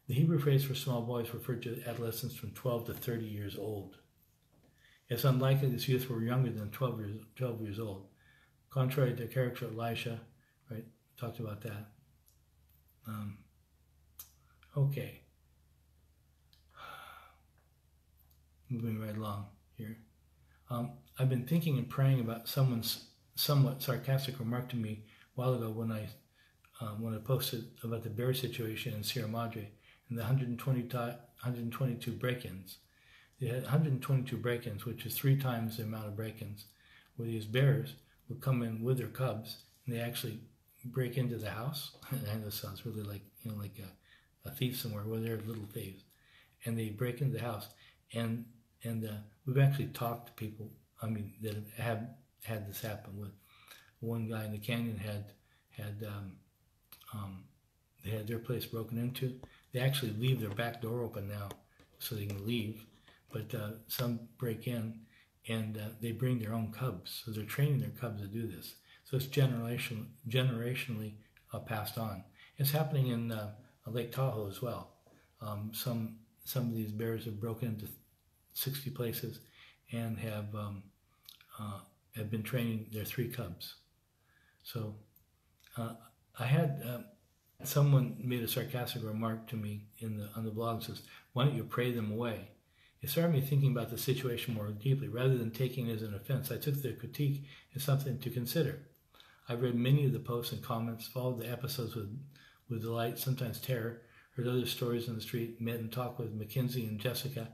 The Hebrew phrase for small boys referred to adolescents from 12 to 30 years old. It's unlikely these youth were younger than 12 years, 12 years old. Contrary to the character of Elisha, right? Talked about that. Um, okay. Moving right along here. Um, I've been thinking and praying about someone's somewhat sarcastic remark to me a while ago when I um, when I posted about the bear situation in Sierra Madre and the 120 122 break-ins. They had 122 break-ins, which is three times the amount of break-ins, with these bears would come in with their cubs and they actually break into the house. Know this sounds really like you know like a, a thief somewhere, where they're little thieves, and they break into the house. And and uh, we've actually talked to people. I mean, that have had this happen. With one guy in the canyon had had um, um, they had their place broken into they actually leave their back door open now so they can leave, but uh, some break in and uh, they bring their own cubs. So they're training their cubs to do this. So it's generation, generationally uh, passed on. It's happening in uh, Lake Tahoe as well. Um, some some of these bears have broken into 60 places and have um, uh, have been training their three cubs. So uh, I had Someone made a sarcastic remark to me in the on the blog says, "Why don't you pray them away?" It started me thinking about the situation more deeply. Rather than taking it as an offense, I took the critique as something to consider. I've read many of the posts and comments, followed the episodes with, with delight, sometimes terror, heard other stories on the street, met and talked with Mackenzie and Jessica,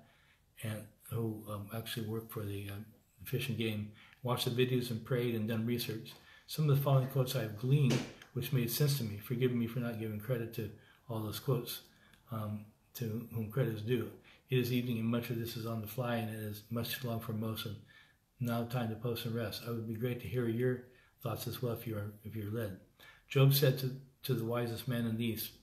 and who um, actually work for the uh, Fish and Game, watched the videos and prayed and done research. Some of the following quotes I have gleaned, which made sense to me. Forgive me for not giving credit to all those quotes, um, to whom credit is due. It is evening, and much of this is on the fly, and it is much too long for most. And now, time to post and rest. I would be great to hear your thoughts as well if you are if you're led. Job said to, to the wisest man in the east,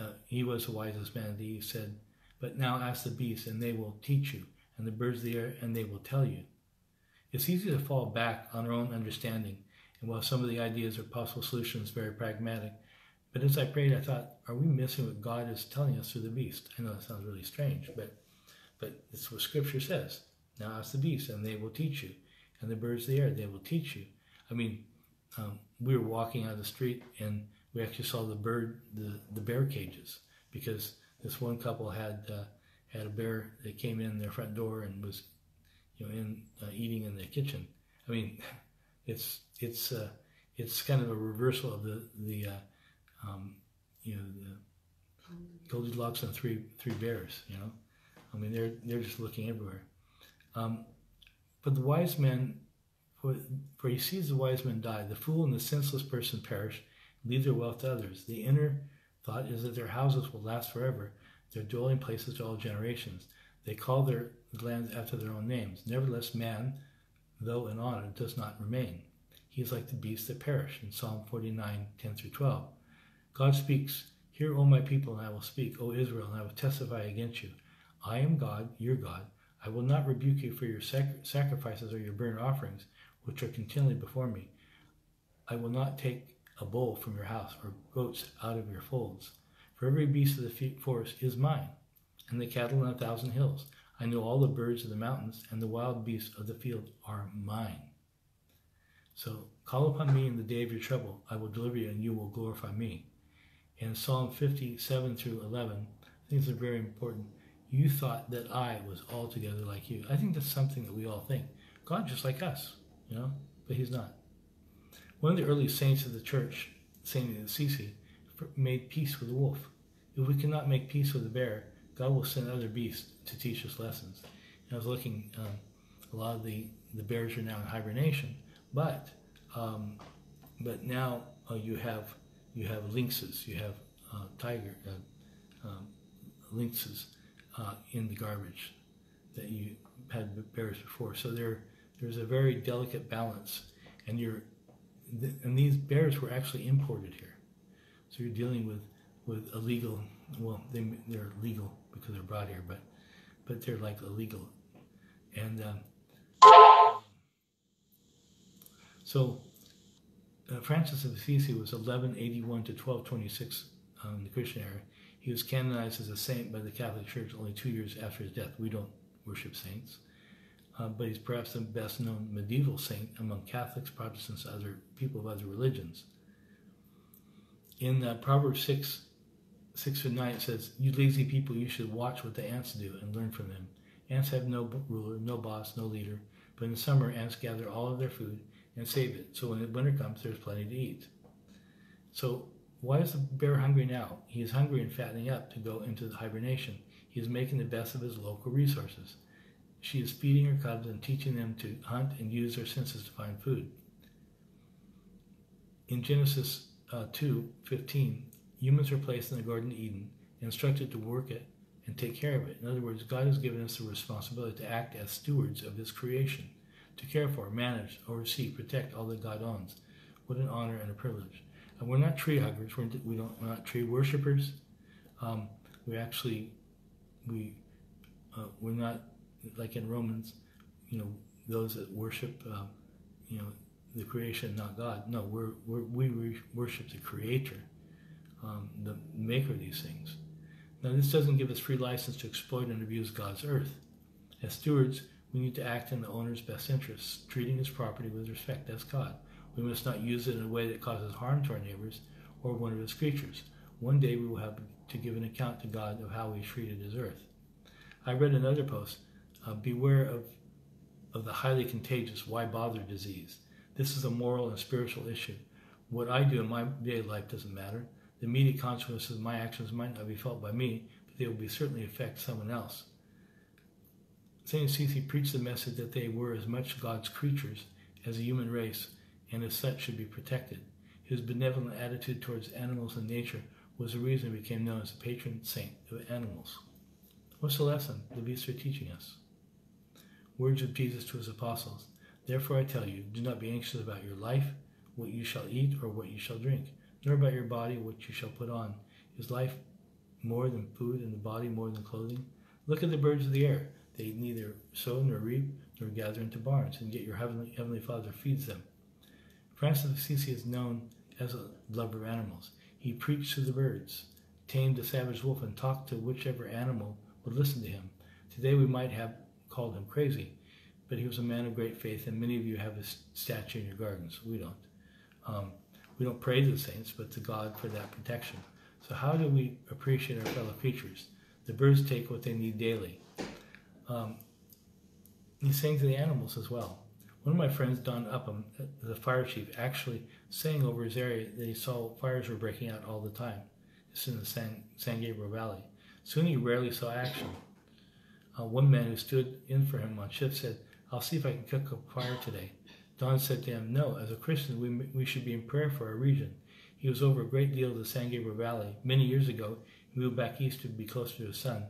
uh, he was the wisest man in the east, said, But now ask the beasts, and they will teach you, and the birds of the air, and they will tell you. It's easy to fall back on our own understanding, and while some of the ideas or possible solutions very pragmatic, but as I prayed, I thought, are we missing what God is telling us through the beast? I know that sounds really strange, but but it's what Scripture says. Now ask the beast, and they will teach you, and the birds of the air, they will teach you. I mean, um, we were walking out the street, and we actually saw the bird, the, the bear cages, because this one couple had uh, had a bear that came in their front door and was, you know, in uh, eating in the kitchen. I mean, it's it's uh, it's kind of a reversal of the the uh, um, you know the Goldilocks and three three bears. You know, I mean they're they're just looking everywhere. Um, but the wise men, for, for he sees the wise men die, the fool and the senseless person perish, leave their wealth to others. The inner thought is that their houses will last forever, their dwelling places to all generations. They call their lands after their own names. Nevertheless, man, though in honor, does not remain. He is like the beasts that perish in Psalm 49, 10 through 12. God speaks, Hear, O my people, and I will speak, O Israel, and I will testify against you. I am God, your God. I will not rebuke you for your sac- sacrifices or your burnt offerings, which are continually before me. I will not take a bull from your house, or goats out of your folds. For every beast of the forest is mine, and the cattle on a thousand hills. I know all the birds of the mountains, and the wild beasts of the field are mine. So call upon me in the day of your trouble. I will deliver you, and you will glorify me. In Psalm 57 through 11, things are very important. You thought that I was altogether like you. I think that's something that we all think. God just like us, you know, but He's not. One of the early saints of the church, Saint Assisi, made peace with the wolf. If we cannot make peace with the bear, God will send other beasts to teach us lessons. And I was looking, um, a lot of the, the bears are now in hibernation, but um, but now uh, you have you have lynxes, you have uh, tiger uh, um, lynxes uh, in the garbage that you had bears before. So there there's a very delicate balance, and you're and these bears were actually imported here. So you're dealing with, with illegal, well, they, they're legal because they're brought here, but, but they're like illegal. And um, so uh, Francis of Assisi was 1181 to 1226 um, in the Christian era. He was canonized as a saint by the Catholic Church only two years after his death. We don't worship saints uh, but he's perhaps the best known medieval saint among Catholics, Protestants, other people of other religions. In uh, Proverbs 6, 6 and 9, it says, You lazy people, you should watch what the ants do and learn from them. Ants have no ruler, no boss, no leader, but in the summer, ants gather all of their food and save it. So when winter comes, there's plenty to eat. So why is the bear hungry now? He is hungry and fattening up to go into the hibernation. He is making the best of his local resources. She is feeding her cubs and teaching them to hunt and use their senses to find food. In Genesis uh, 2 15, humans are placed in the Garden of Eden, instructed to work it and take care of it. In other words, God has given us the responsibility to act as stewards of His creation, to care for, manage, oversee, protect all that God owns. What an honor and a privilege. And we're not tree huggers. We're, we don't, we're not tree worshippers. Um, we actually, we, uh, we're not like in Romans, you know, those that worship, uh, you know, the creation, not God. No, we're, we're we worship the Creator, um, the Maker of these things. Now, this doesn't give us free license to exploit and abuse God's earth. As stewards, we need to act in the owner's best interests, treating his property with respect. as God. We must not use it in a way that causes harm to our neighbors or one of his creatures. One day we will have to give an account to God of how we treated his earth. I read another post. Uh, beware of of the highly contagious why bother disease. This is a moral and spiritual issue. What I do in my daily life doesn't matter. The immediate consequences of my actions might not be felt by me, but they will be certainly affect someone else. St. Assisi preached the message that they were as much God's creatures as a human race, and as such should be protected. His benevolent attitude towards animals and nature was the reason he became known as the patron saint of animals. What's the lesson the beasts are teaching us? Words of Jesus to his apostles. Therefore I tell you, do not be anxious about your life, what you shall eat or what you shall drink, nor about your body, what you shall put on. Is life more than food, and the body more than clothing? Look at the birds of the air. They neither sow nor reap nor gather into barns, and yet your heavenly, heavenly Father feeds them. Francis of Assisi is known as a lover of animals. He preached to the birds, tamed a savage wolf, and talked to whichever animal would listen to him. Today we might have called him crazy, but he was a man of great faith, and many of you have his statue in your gardens. We don't. Um, we don't pray to the saints, but to God for that protection. So, how do we appreciate our fellow creatures? The birds take what they need daily. Um, saying to the animals as well. One of my friends, Don Upham, the fire chief, actually saying over his area that he saw fires were breaking out all the time. It's in the San, San Gabriel Valley. Soon he rarely saw action. Uh, one man who stood in for him on shift said, I'll see if I can cook a fire today. Don said to him, No, as a Christian, we, we should be in prayer for our region. He was over a great deal of the San Gabriel Valley. Many years ago, he moved back east to be closer to his son.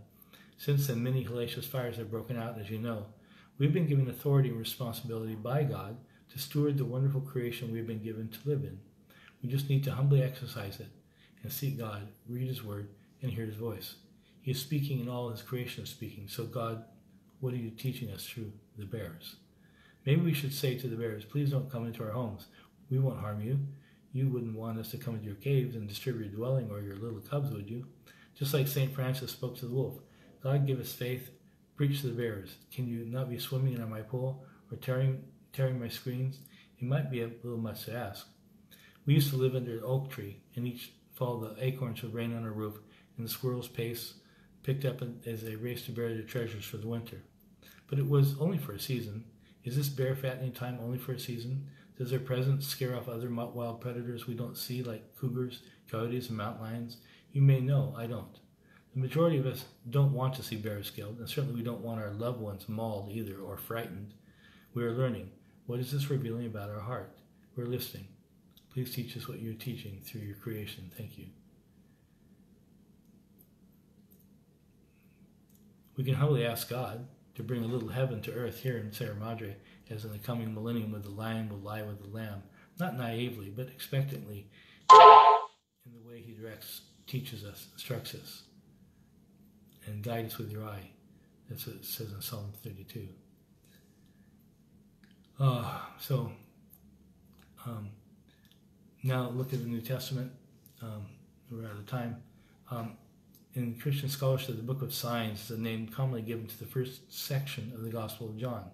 Since then, many hellacious fires have broken out, as you know. We've been given authority and responsibility by God to steward the wonderful creation we've been given to live in. We just need to humbly exercise it and seek God, read His Word, and hear His voice. He is speaking and all His creation is speaking. So, God, what are you teaching us through the bears? Maybe we should say to the bears, please don't come into our homes. We won't harm you. You wouldn't want us to come into your caves and disturb your dwelling or your little cubs, would you? Just like St. Francis spoke to the wolf. God give us faith Preach to the bears. Can you not be swimming in my pool or tearing tearing my screens? It might be a little much to ask. We used to live under an oak tree, and each fall the acorns would rain on our roof, and the squirrels' pace picked up as they raced to bury their treasures for the winter. But it was only for a season. Is this bear fattening time only for a season? Does their presence scare off other wild predators we don't see, like cougars, coyotes, and mountain lions? You may know, I don't. The majority of us don't want to see bears killed, and certainly we don't want our loved ones mauled either or frightened. We are learning. What is this revealing about our heart? We're listening. Please teach us what you're teaching through your creation. Thank you. We can humbly ask God to bring a little heaven to earth here in Sierra Madre, as in the coming millennium where the lion will lie with the lamb, not naively, but expectantly, in the way he directs, teaches us, instructs us and guide us with your eye. That's what it says in Psalm 32. Uh, so, um, now look at the New Testament. Um, we're out of time. Um, in Christian scholarship, the Book of Signs is a name commonly given to the first section of the Gospel of John,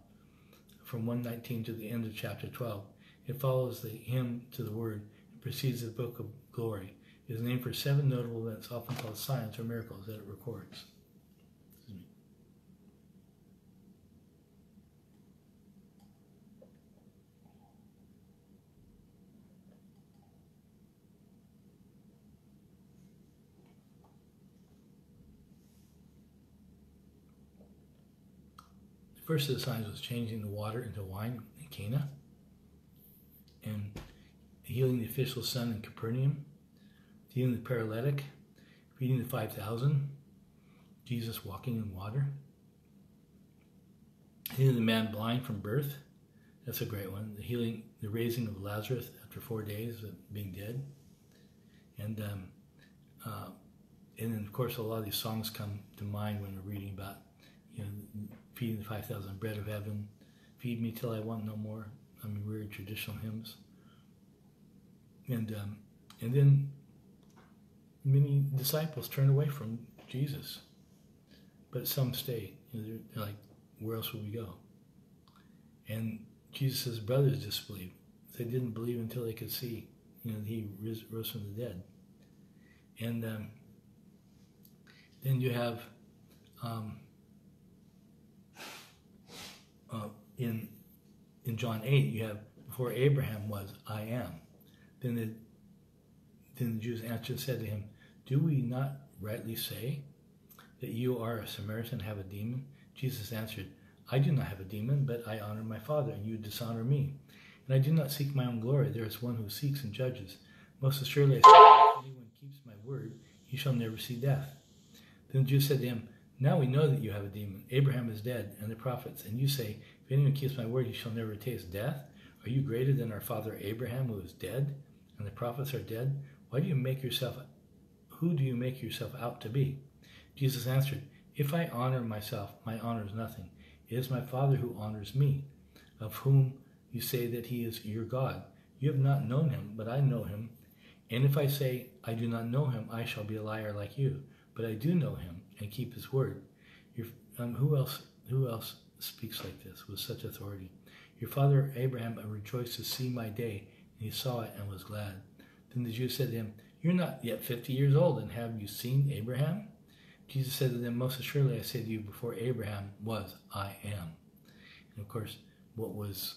from 119 to the end of chapter 12. It follows the hymn to the Word and precedes the Book of Glory. It is named for seven notable events, often called signs or miracles, that it records. First of the signs was changing the water into wine in Cana and healing the official's son in Capernaum, healing the paralytic, feeding the 5,000, Jesus walking in water, healing the man blind from birth. That's a great one. The healing, the raising of Lazarus after four days of being dead. And, um, uh, and then, of course, a lot of these songs come to mind when we're reading about you know, feeding the 5,000, bread of heaven, feed me till I want no more. I mean, weird traditional hymns. And, um, and then many disciples turn away from Jesus, but some stay. You know, they're, like, where else would we go? And Jesus' brothers disbelieved. They didn't believe until they could see, you know, he rose from the dead. And um, then you have um, uh, in in John eight, you have before Abraham was, I am. Then the then the Jews answered and said to him, Do we not rightly say that you are a Samaritan, and have a demon? Jesus answered, I do not have a demon, but I honor my Father, and you dishonor me. And I do not seek my own glory. There is one who seeks and judges. Most assuredly, I say, if anyone keeps my word, he shall never see death. Then the Jews said to him, Now we know that you have a demon. Abraham is dead, and the prophets, and you say, If anyone keeps my word, he shall never taste death. Are you greater than our father Abraham, who is dead, and the prophets are dead? Why do you make yourself, who do you make yourself out to be? Jesus answered, If I honor myself, my honor is nothing. It is my Father who honors me, of whom you say that he is your God. You have not known him, but I know him. And if I say I do not know him, I shall be a liar like you. But I do know him and keep his word. Your, um, who else? Who else speaks like this with such authority? Your father Abraham rejoiced to see my day, and he saw it and was glad. Then the Jews said to him, You're not yet fifty years old, and have you seen Abraham? Jesus said to them, Most assuredly I say to you, before Abraham was, I am. And of course, what was,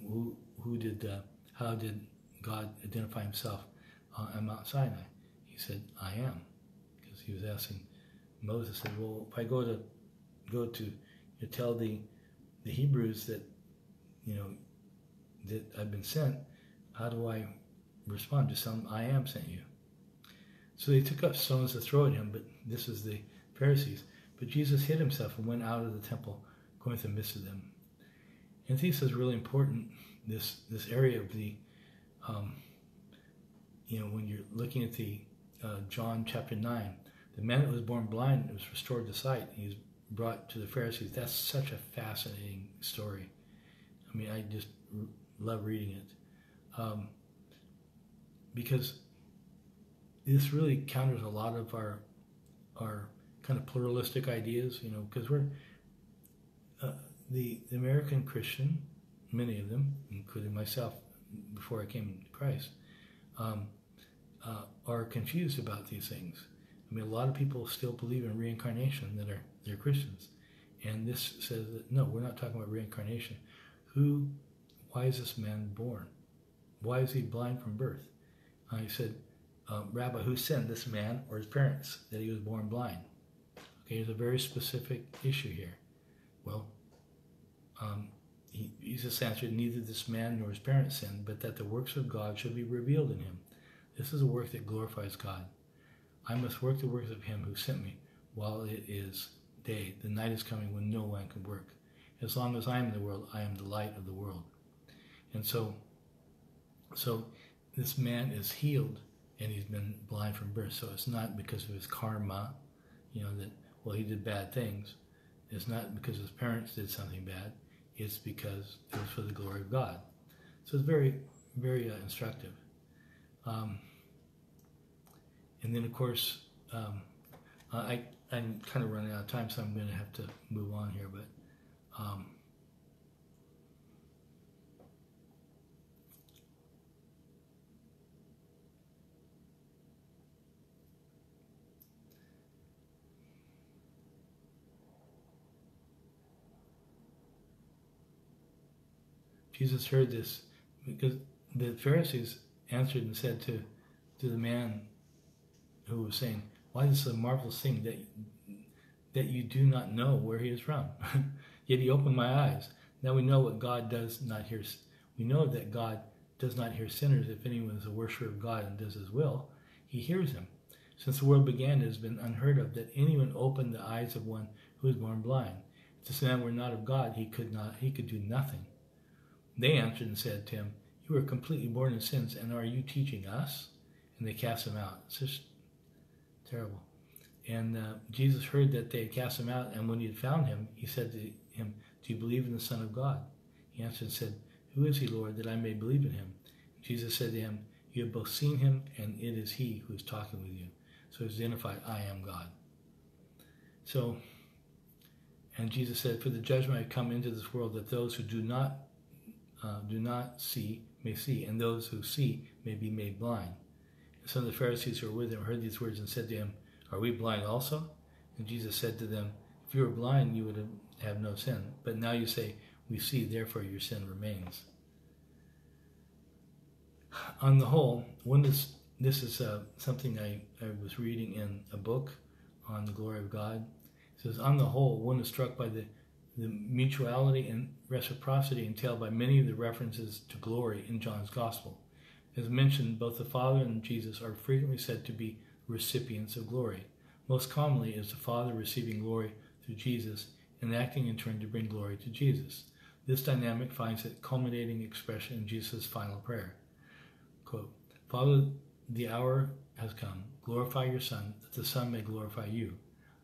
who, who did, uh, how did God identify himself uh, on Mount Sinai? He said, I am. Because he was asking, Moses said, Well, if I go to, go to, you tell the, the Hebrews that, you know, that I've been sent, how do I respond? Just tell them, I am sent you. So they took up stones to throw at him, but this is the Pharisees. But Jesus hid himself and went out of the temple, going through the midst of them. And I think this is really important, this, this area of the, um, you know, when you're looking at the uh, John chapter 9, the man that was born blind was restored to sight. He was brought to the Pharisees. That's such a fascinating story. I mean, I just love reading it. Um, because this really counters a lot of our our kind of pluralistic ideas, you know, because we're uh, the, the American Christian, many of them, including myself, before I came to Christ, um, uh, are confused about these things. I mean, a lot of people still believe in reincarnation that are they're Christians, and this says that no, we're not talking about reincarnation. Who? Why is this man born? Why is he blind from birth? I said, um, Rabbi, who sinned, this man or his parents, that he was born blind? Okay, there's a very specific issue here. Well, um, he, Jesus answered, Neither this man nor his parents sinned, but that the works of God should be revealed in him. This is a work that glorifies God. I must work the works of him who sent me while it is day. The night is coming when no one can work. As long as I am in the world, I am the light of the world. And so, so this man is healed and he's been blind from birth. So it's not because of his karma, you know, that, well, he did bad things. It's not because his parents did something bad. It's because it was for the glory of God. So it's very, very uh, instructive. Um, and then, of course, um, I, I'm kind of running out of time, so I'm going to have to move on here. But um, Jesus heard this because the Pharisees answered and said to, to the man who was saying, Why is this a marvelous thing that that you do not know where he is from. Yet he opened my eyes. Now we know what God does not hear. We know that God does not hear sinners. If anyone is a worshiper of God and does his will, he hears him. Since the world began, it has been unheard of that anyone opened the eyes of one who was born blind. If this man were not of God, he could not he could do nothing. They answered and said to him, You are completely born in sins, and are you teaching us? And they cast him out. It's just terrible. And uh, Jesus heard that they had cast him out, and when he had found him, he said to him, Do you believe in the Son of God? He answered and said, Who is he, Lord, that I may believe in him? Jesus said to him, You have both seen him, and it is he who is talking with you. So he's identified, I am God. So, and Jesus said, For the judgment I come into this world, that those who do not uh, do not see may see, and those who see may be made blind. Some of the Pharisees who were with him heard these words and said to him, Are we blind also? And Jesus said to them, If you were blind, you would have no sin. But now you say, we see, therefore your sin remains. On the whole, when this this is uh, something I, I was reading in a book on the glory of God. It says, on the whole, one is struck by the, the mutuality and reciprocity entailed by many of the references to glory in John's Gospel. As mentioned, both the Father and Jesus are frequently said to be recipients of glory. Most commonly is the Father receiving glory through Jesus and acting in turn to bring glory to Jesus. This dynamic finds its culminating expression in Jesus' final prayer. Quote, Father, the hour has come. Glorify your Son, that the Son may glorify you.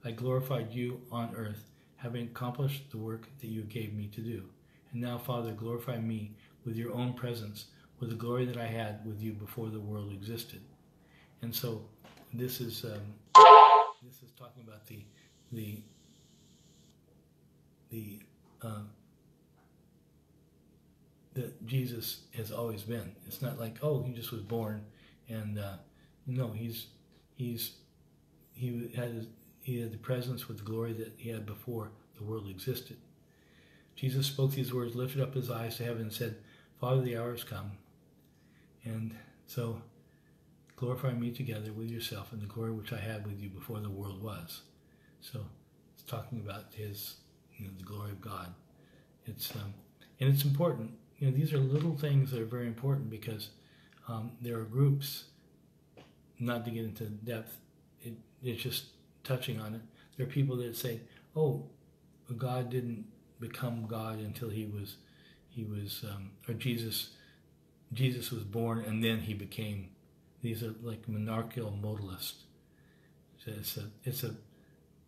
I glorified you on earth, having accomplished the work that you gave me to do. And now, Father, glorify me with your own presence, with the glory that I had with you before the world existed. And so, this is um, this is talking about the the the uh, that Jesus has always been. It's not like oh he just was born and uh, no, he's he's he had he had the presence with the glory that he had before the world existed. Jesus spoke these words, lifted up his eyes to heaven, and said, "Father, the hour has come, and so glorify me together with yourself in the glory which I had with you before the world was." So it's talking about his you know the glory of God. It's um, and it's important. You know, these are little things that are very important because um, there are groups, not to get into depth, it, it's just touching on it. There are people that say, "Oh, God didn't become God until he was, he was, um, or Jesus, Jesus was born and then he became." These are like monarchical modalists. So it's a, it's a,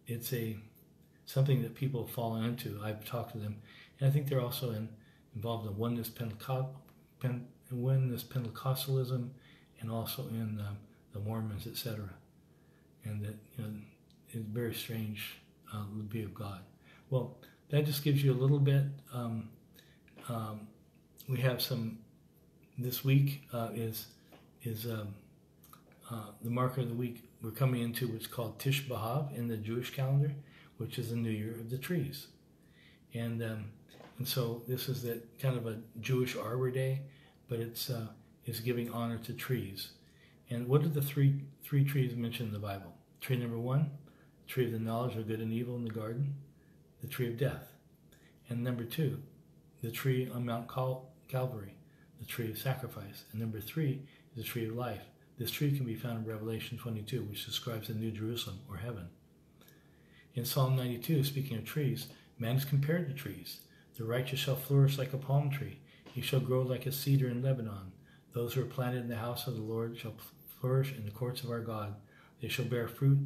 it's a something that people have fallen into. I've talked to them, and I think they're also in, involved in oneness Pentecost, this Pentecostalism and also in um, the Mormons, etc. And that you know, it's very strange uh, view of God. Well, that just gives you a little bit. Um, um, we have some this week uh, is is um, uh, the marker of the week. We're coming into what's called Tish B'av in the Jewish calendar, which is the New Year of the trees, and um, and so this is that kind of a Jewish Arbor Day but it's uh, is giving honor to trees. And what are the three three trees mentioned in the Bible? Tree number one, tree of the knowledge of good and evil in the garden, the tree of death, and number two, the tree on Mount Cal- Calvary, the tree of sacrifice, and number three is the tree of life. This tree can be found in Revelation 22, which describes the New Jerusalem or heaven. In Psalm 92, speaking of trees, man is compared to trees. The righteous shall flourish like a palm tree. He shall grow like a cedar in Lebanon. Those who are planted in the house of the Lord shall flourish in the courts of our God. They shall bear fruit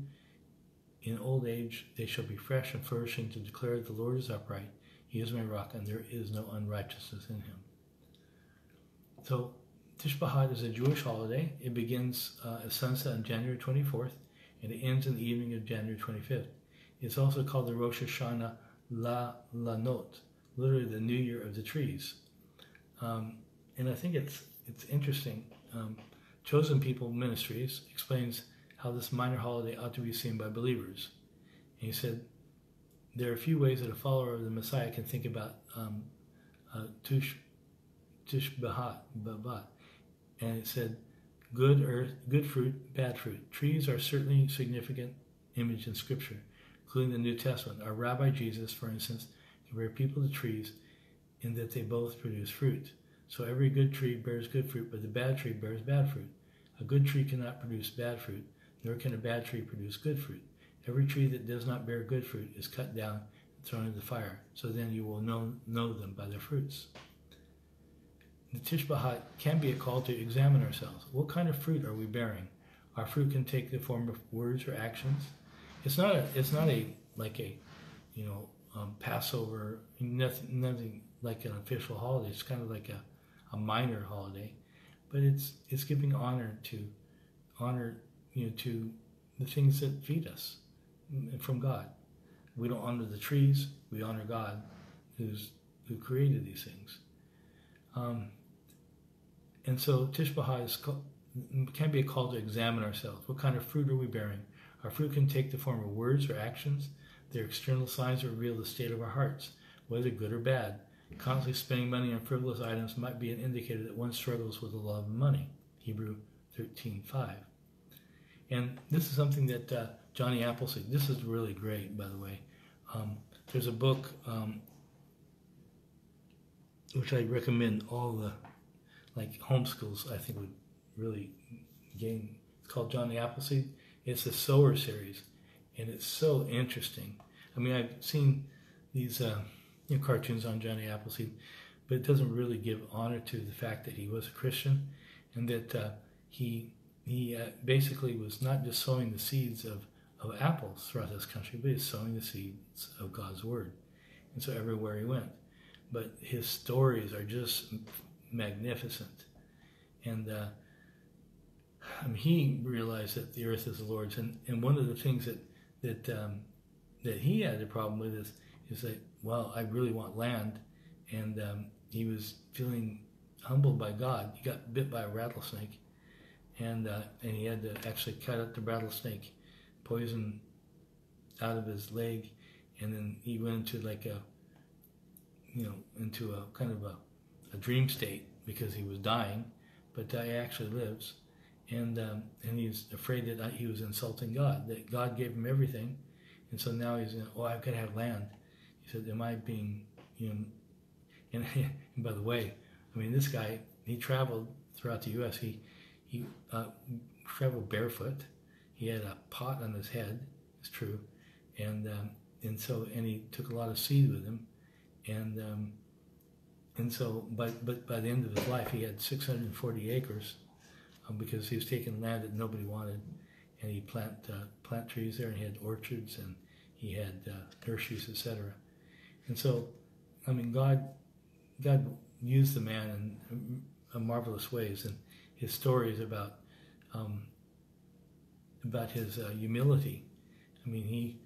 in old age. They shall be fresh and flourishing to declare the Lord is upright. He is my rock, and there is no unrighteousness in him. So, Tish B'Av is a Jewish holiday. It begins uh, at sunset on January 24th, and it ends in the evening of January 25th. It's also called the Rosh Hashanah La Lanot, literally the New Year of the trees. Um, and I think it's it's interesting. Um, Chosen People Ministries explains how this minor holiday ought to be seen by believers. And he said, there are a few ways that a follower of the Messiah can think about um, uh, Tush, tush Bahat, Babat. And it said, good earth, good fruit, bad fruit. Trees are certainly significant image in Scripture, including the New Testament. Our Rabbi Jesus, for instance, compared people to trees in that they both produce fruit. So every good tree bears good fruit, but the bad tree bears bad fruit. A good tree cannot produce bad fruit, nor can a bad tree produce good fruit. Every tree that does not bear good fruit is cut down and thrown into the fire. So then you will know, know them by their fruits. The Tish B'Av can be a call to examine ourselves. What kind of fruit are we bearing? Our fruit can take the form of words or actions. It's not a, it's not a like a, you know, um, Passover. Nothing, nothing like an official holiday. It's kind of like a, a minor holiday, but it's it's giving honor to honor you know to the things that feed us from God. We don't honor the trees; we honor God, who's who created these things. Um, and so Tish is, can be a call to examine ourselves. What kind of fruit are we bearing? Our fruit can take the form of words or actions. They're external signs reveal the state of our hearts, whether good or bad. Constantly spending money on frivolous items might be an indicator that one struggles with the love of money. Hebrew 13:5. And this is something that uh, Johnny Appleseed. This is really great, by the way. Um, there's a book um, which I recommend all the like homeschools. I think would really gain. It's called Johnny Appleseed. It's a sower series, and it's so interesting. I mean, I've seen these uh, you know, cartoons on Johnny Appleseed, but it doesn't really give honor to the fact that he was a Christian and that uh, he he uh, basically was not just sowing the seeds of, of apples throughout this country, but he's sowing the seeds of God's word. And so everywhere he went. But his stories are just magnificent. And uh, I mean, he realized that the earth is the Lord's. And, and one of the things that, that, um, that he had a problem with is, is that, well, I really want land. And um, he was feeling humbled by God. He got bit by a rattlesnake and uh, and he had to actually cut out the rattlesnake poison out of his leg, and then he went into like a you know into a kind of a, a dream state because he was dying, but he actually lives, and um, and he's afraid that he was insulting God, that God gave him everything, and so now he's oh I've got to have land. He said, am I being you know, and, and by the way, I mean this guy he traveled throughout the U.S. He he uh, traveled barefoot. He had a pot on his head. It's true, and um, and so and he took a lot of seed with him, and um, and so but but by the end of his life he had 640 acres, um, because he was taking land that nobody wanted, and he plant uh, plant trees there and he had orchards and he had uh, nurseries etc. And so, I mean God, God used the man in, in marvelous ways and his stories about um, about his uh, humility. I mean, he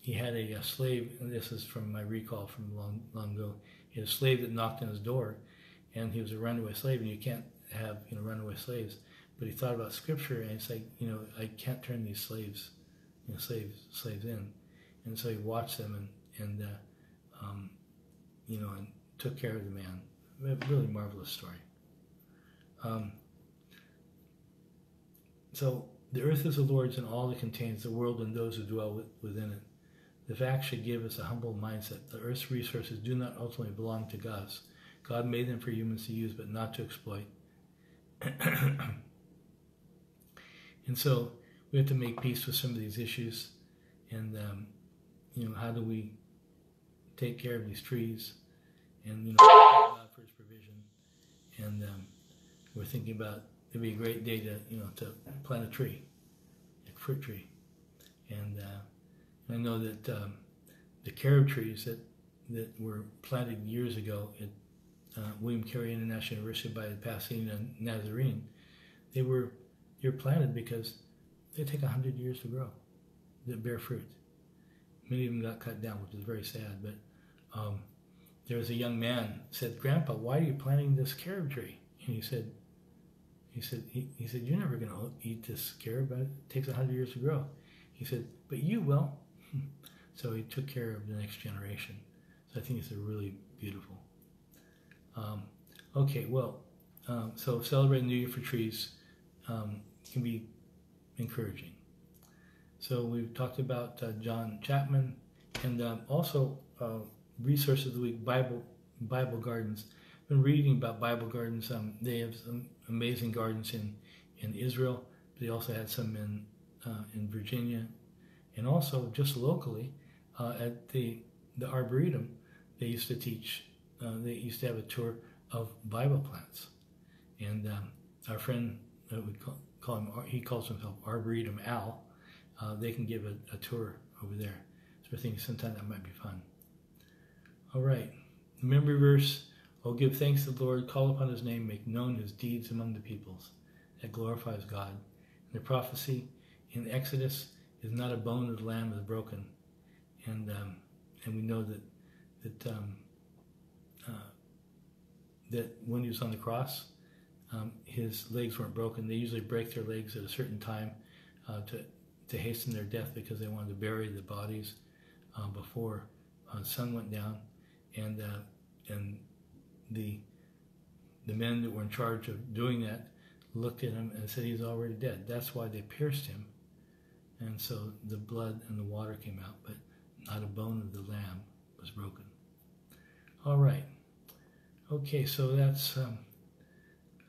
he had a, a, slave, and this is from my recall from long long ago. He had a slave that knocked on his door, and he was a runaway slave, and you can't have you know runaway slaves. But he thought about scripture, and it's like you know I can't turn these slaves, you know slaves slaves in, and so he watched them and and uh, um, you know and took care of the man. A really marvelous story. Um, so the earth is the Lord's and all that contains, the world and those who dwell within it. The fact should give us a humble mindset. The earth's resources do not ultimately belong to God. God made them for humans to use, but not to exploit. and so we have to make peace with some of these issues. And, um, you know, how do we take care of these trees? And, you know, God for his provision. And um, we're thinking about it'd be a great day to you know to plant a tree, a fruit tree, and uh, I know that um, the carob trees that that were planted years ago at uh, William Carey International University by the Pasadena Nazarene, they were were planted because they take hundred years to grow, that bear fruit. Many of them got cut down, which is very sad. But um, there was a young man said, "Grandpa, why are you planting this carob tree?" And he said, he said, he, he said, you're never going to eat this carob. It takes a hundred years to grow. He said, but you will. So he took care of the next generation. So I think it's a really beautiful. Um, okay, well, um, so celebrating New Year for trees um, can be encouraging. So we've talked about uh, John Chapman and um, also uh, resource of the week Bible Bible Gardens been reading about Bible gardens. Um, they have some amazing gardens in, in Israel. They also had some in uh, in Virginia, and also just locally uh, at the the Arboretum. They used to teach. Uh, they used to have a tour of Bible plants, and um, our friend uh, we call, call, him. He calls himself Arboretum Al. Uh, they can give a, a tour over there. So I think sometime that might be fun. All right, memory verse Oh, give thanks to the Lord, call upon his name, make known his deeds among the peoples. That glorifies God. And the prophecy in Exodus is not a bone of the lamb is broken. And um, and we know that that um, uh, that when he was on the cross, um, his legs weren't broken. They usually break their legs at a certain time uh, to to hasten their death because they wanted to bury the bodies uh, before uh, the sun went down, and uh, and the the men that were in charge of doing that looked at him and said he's already dead. That's why they pierced him. And so the blood and the water came out, but not a bone of the lamb was broken. All right. Okay, so that's, um,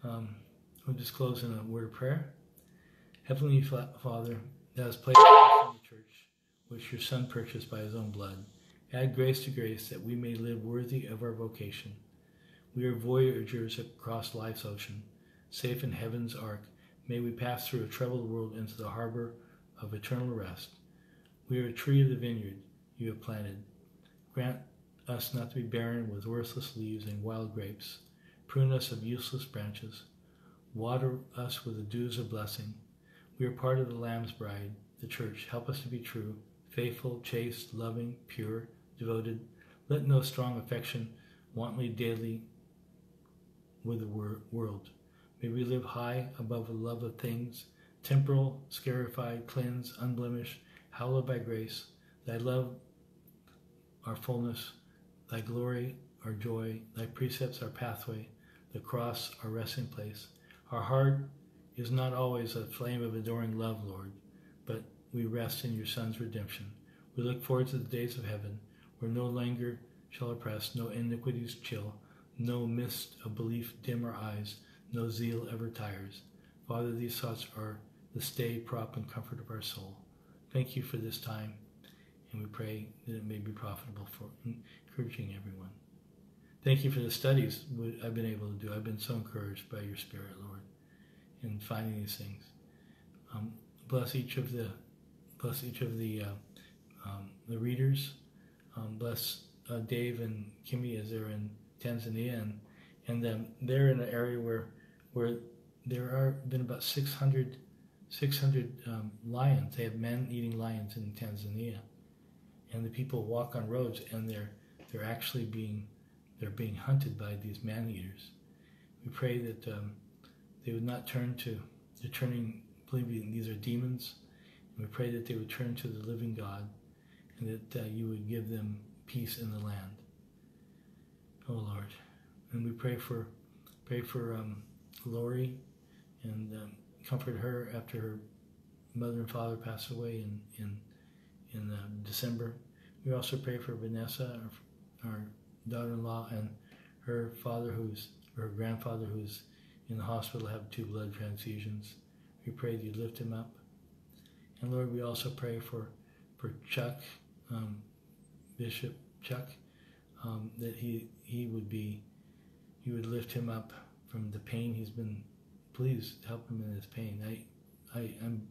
um, we'll just close in a word of prayer. Heavenly Father, that has placed in the church, which your Son purchased by his own blood. Add grace to grace that we may live worthy of our vocation. We are voyagers across life's ocean. Safe in heaven's ark, may we pass through a troubled world into the harbor of eternal rest. We are a tree of the vineyard you have planted. Grant us not to be barren with worthless leaves and wild grapes. Prune us of useless branches. Water us with the dews of blessing. We are part of the Lamb's bride, the church. Help us to be true, faithful, chaste, loving, pure, devoted. Let no strong affection wantonly daily with the wor- world. May we live high above the love of things, temporal, scarified, cleansed, unblemished, hallowed by grace. Thy love, our fullness, thy glory, our joy, thy precepts, our pathway, the cross, our resting place. Our heart is not always a flame of adoring love, Lord, but we rest in your Son's redemption. We look forward to the days of heaven, where no languor shall oppress, no iniquities chill, no mist of belief dim our eyes, no zeal ever tires. Father, these thoughts are the stay, prop, and comfort of our soul. Thank you for this time, and we pray that it may be profitable for encouraging everyone. Thank you for the studies I've been able to do. I've been so encouraged by your Spirit, Lord, in finding these things. Um, bless each of the bless each of the uh, um, the readers. Um, bless uh, Dave and Kimmy as they're in Tanzania, and and they're in an area where where there are been about 600, 600 um, lions. They have man-eating lions in Tanzania, and the people walk on roads, and they're they're actually being they're being hunted by these man-eaters. We pray that um, they would not turn to the turning, believing these are demons. And we pray that they would turn to the living God, and that uh, you would give them peace in the land. Oh Lord, and we pray for pray for um, Lori and um, comfort her after her mother and father passed away in in in uh, December. We also pray for Vanessa, our, our daughter-in-law, and her father, who's her grandfather, who's in the hospital, have two blood transfusions. We pray that you lift him up, and Lord, we also pray for for Chuck, um, Bishop Chuck, um, that he he would be, you would lift him up from the pain he's been. Please help him in his pain. I, I, I'm,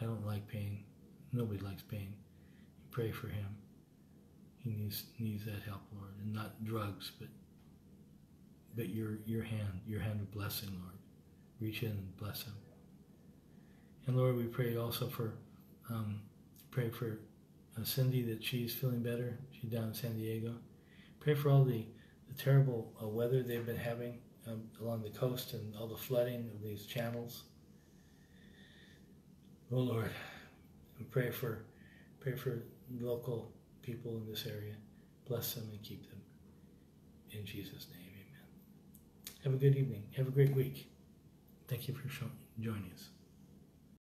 I don't like pain. Nobody likes pain. Pray for him. He needs needs that help, Lord, and not drugs, but but your your hand, your hand of blessing, Lord. Reach in and bless him. And Lord, we pray also for um, pray for uh, Cindy that she's feeling better. She's down in San Diego. Pray for all the, the terrible uh, weather they've been having um, along the coast and all the flooding of these channels. Oh Lord, we pray for pray for local people in this area. Bless them and keep them. In Jesus' name, amen. Have a good evening. Have a great week. Thank you for joining us.